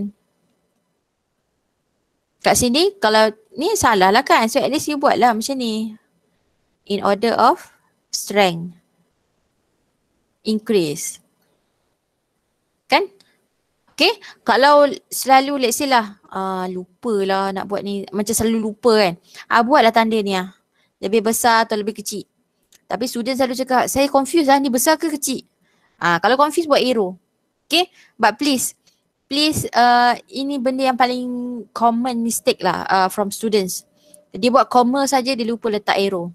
A: Kat sini kalau ni salah lah kan. So at least you buat lah macam ni. In order of strength. Increase. Kan? Okay. Kalau selalu let's say lah. Uh, lupa lah nak buat ni. Macam selalu lupa kan. Ah, buatlah tanda ni lah. Lebih besar atau lebih kecil. Tapi student selalu cakap, saya confused lah ni besar ke kecil? Ah, kalau confused buat arrow. Okay. But please please uh, ini benda yang paling common mistake lah uh, from students. Dia buat comma saja dia lupa letak arrow.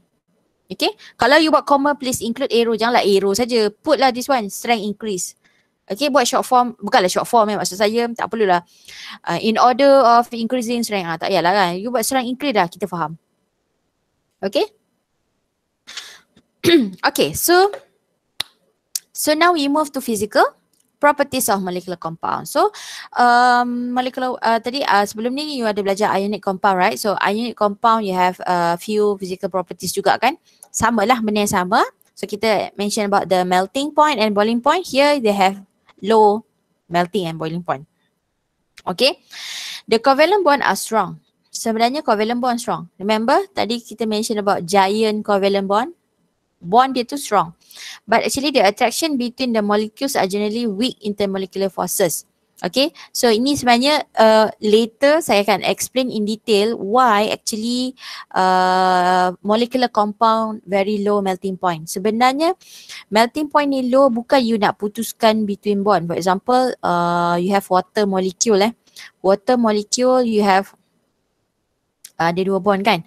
A: Okay. Kalau you buat comma please include arrow. Janganlah arrow saja. Put lah this one strength increase. Okay buat short form. Bukanlah short form eh maksud saya. Tak perlulah. Uh, in order of increasing strength. Ah, tak payahlah kan. You buat strength increase dah kita faham. Okay. okay so so now we move to physical properties of molecular compound. So um, molecular uh, tadi uh, sebelum ni you ada belajar ionic compound right? So ionic compound you have a uh, few physical properties juga kan? Sama lah benda yang sama. So kita mention about the melting point and boiling point. Here they have low melting and boiling point. Okay. The covalent bond are strong. Sebenarnya covalent bond strong. Remember tadi kita mention about giant covalent bond. Bond dia tu strong. But actually the attraction between the molecules are generally weak intermolecular forces. Okay, so ini sebenarnya uh, later saya akan explain in detail why actually uh, molecular compound very low melting point. Sebenarnya melting point ni low bukan you nak putuskan between bond. For example, uh, you have water molecule eh. Water molecule you have uh, ada dua bond kan.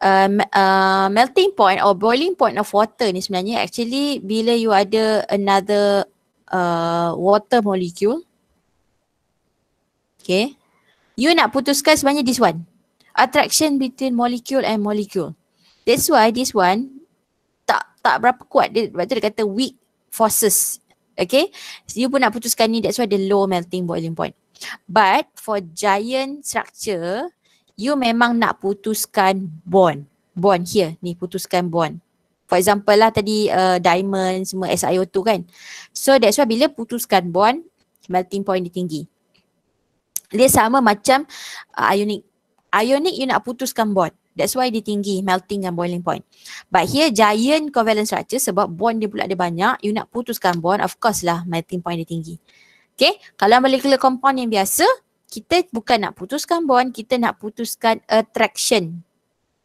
A: Uh, uh, melting point or boiling point of water ni sebenarnya actually bila you ada another uh, water molecule okay you nak putuskan sebenarnya this one. Attraction between molecule and molecule. That's why this one tak tak berapa kuat. Dia sebab tu dia kata weak forces okay? You pun nak putuskan ni that's why the low melting boiling point. But for giant structure you memang nak putuskan bond. Bond here ni putuskan bond. For example lah tadi uh, diamond semua SiO2 kan. So that's why bila putuskan bond melting point dia tinggi. Dia sama macam uh, ionic. Ionic you nak putuskan bond. That's why dia tinggi melting dan boiling point. But here giant covalent structure sebab bond dia pula ada banyak. You nak putuskan bond of course lah melting point dia tinggi. Okay. Kalau molecular compound yang biasa kita bukan nak putuskan bond, kita nak putuskan attraction.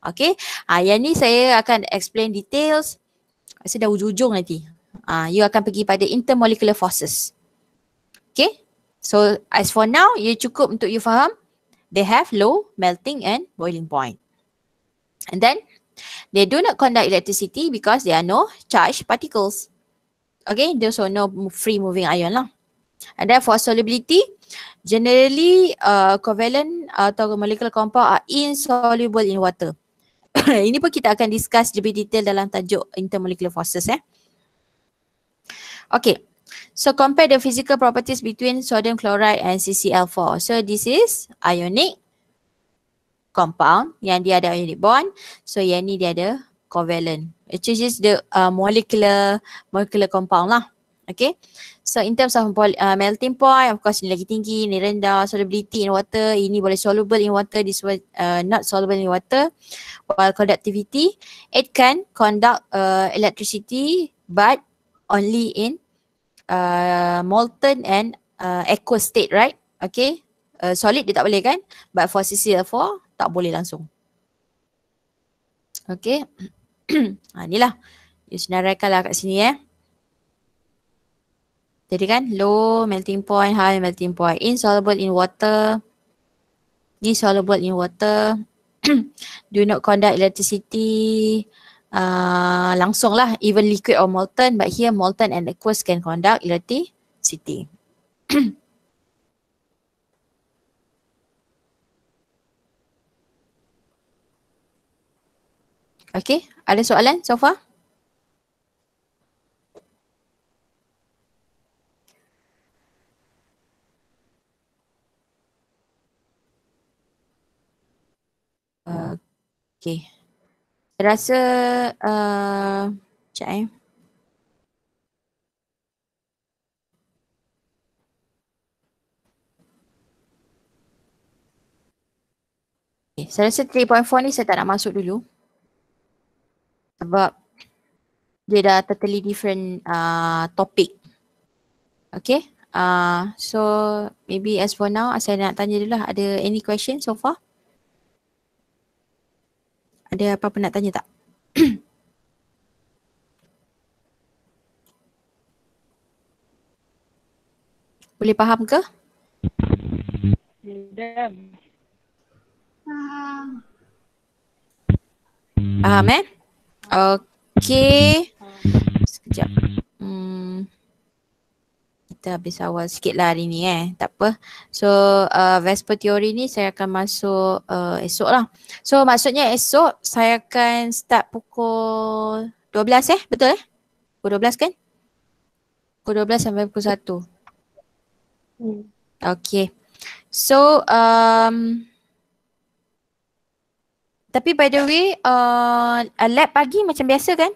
A: Okay, ha, yang ni saya akan explain details. Saya dah ujung-ujung nanti. Ha, you akan pergi pada intermolecular forces. Okay, so as for now, you cukup untuk you faham. They have low melting and boiling point. And then, they do not conduct electricity because there are no charged particles. Okay, there's so no free moving ion lah. And then for solubility, generally uh, covalent atau molecular compound are insoluble in water. Ini pun kita akan discuss lebih detail dalam tajuk intermolecular forces eh. Okay. So compare the physical properties between sodium chloride and CCl4. So this is ionic compound yang dia ada ionic bond. So yang ni dia ada covalent. Which is the uh, molecular molecular compound lah. Okay. So in terms of uh, melting point, of course lagi tinggi, ini rendah, solubility in water, ini boleh soluble in water, this was uh, not soluble in water. While conductivity, it can conduct uh, electricity but only in uh, molten and uh, aqueous state, right? Okay. Uh, solid dia tak boleh kan? But for CCl4, tak boleh langsung. Okay. ha, inilah. You senaraikan lah kat sini eh. Jadi kan low melting point, high melting point, insoluble in water, insoluble in water, do not conduct electricity, uh, langsung lah even liquid or molten but here molten and aqueous can conduct electricity. okay, ada soalan so far? Okay. Saya rasa uh, Sekejap eh. Okay, saya rasa 3.4 ni saya tak nak masuk dulu. Sebab dia dah totally different uh, topic. Okay. Uh, so maybe as for now saya nak tanya dulu lah ada any question so far? Ada apa-apa nak tanya tak? Boleh faham ke?
B: Dah.
A: Faham eh? Okay. Sekejap. Hmm. Kita habis awal sikit lah hari ni eh. Tak apa. So uh, Vesper Theory ni saya akan masuk uh, esok lah. So maksudnya esok saya akan start pukul 12 eh? Betul eh? Pukul 12 kan? Pukul 12 sampai pukul 1.
B: Hmm.
A: Okay. So um, tapi by the way, uh, lab pagi macam biasa kan?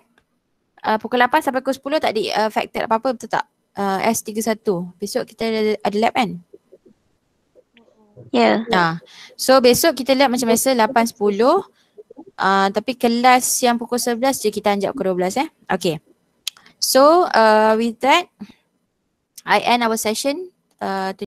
A: Uh, pukul 8 sampai pukul 10 tak ada uh, factor apa-apa betul tak? Uh, S31. Besok kita ada, ada lab kan?
B: Ya.
A: Ah, so besok kita lab macam biasa 8.10. Uh, tapi kelas yang pukul 11 je kita anjak pukul 12 eh. Okay. So uh, with that, I end our session uh,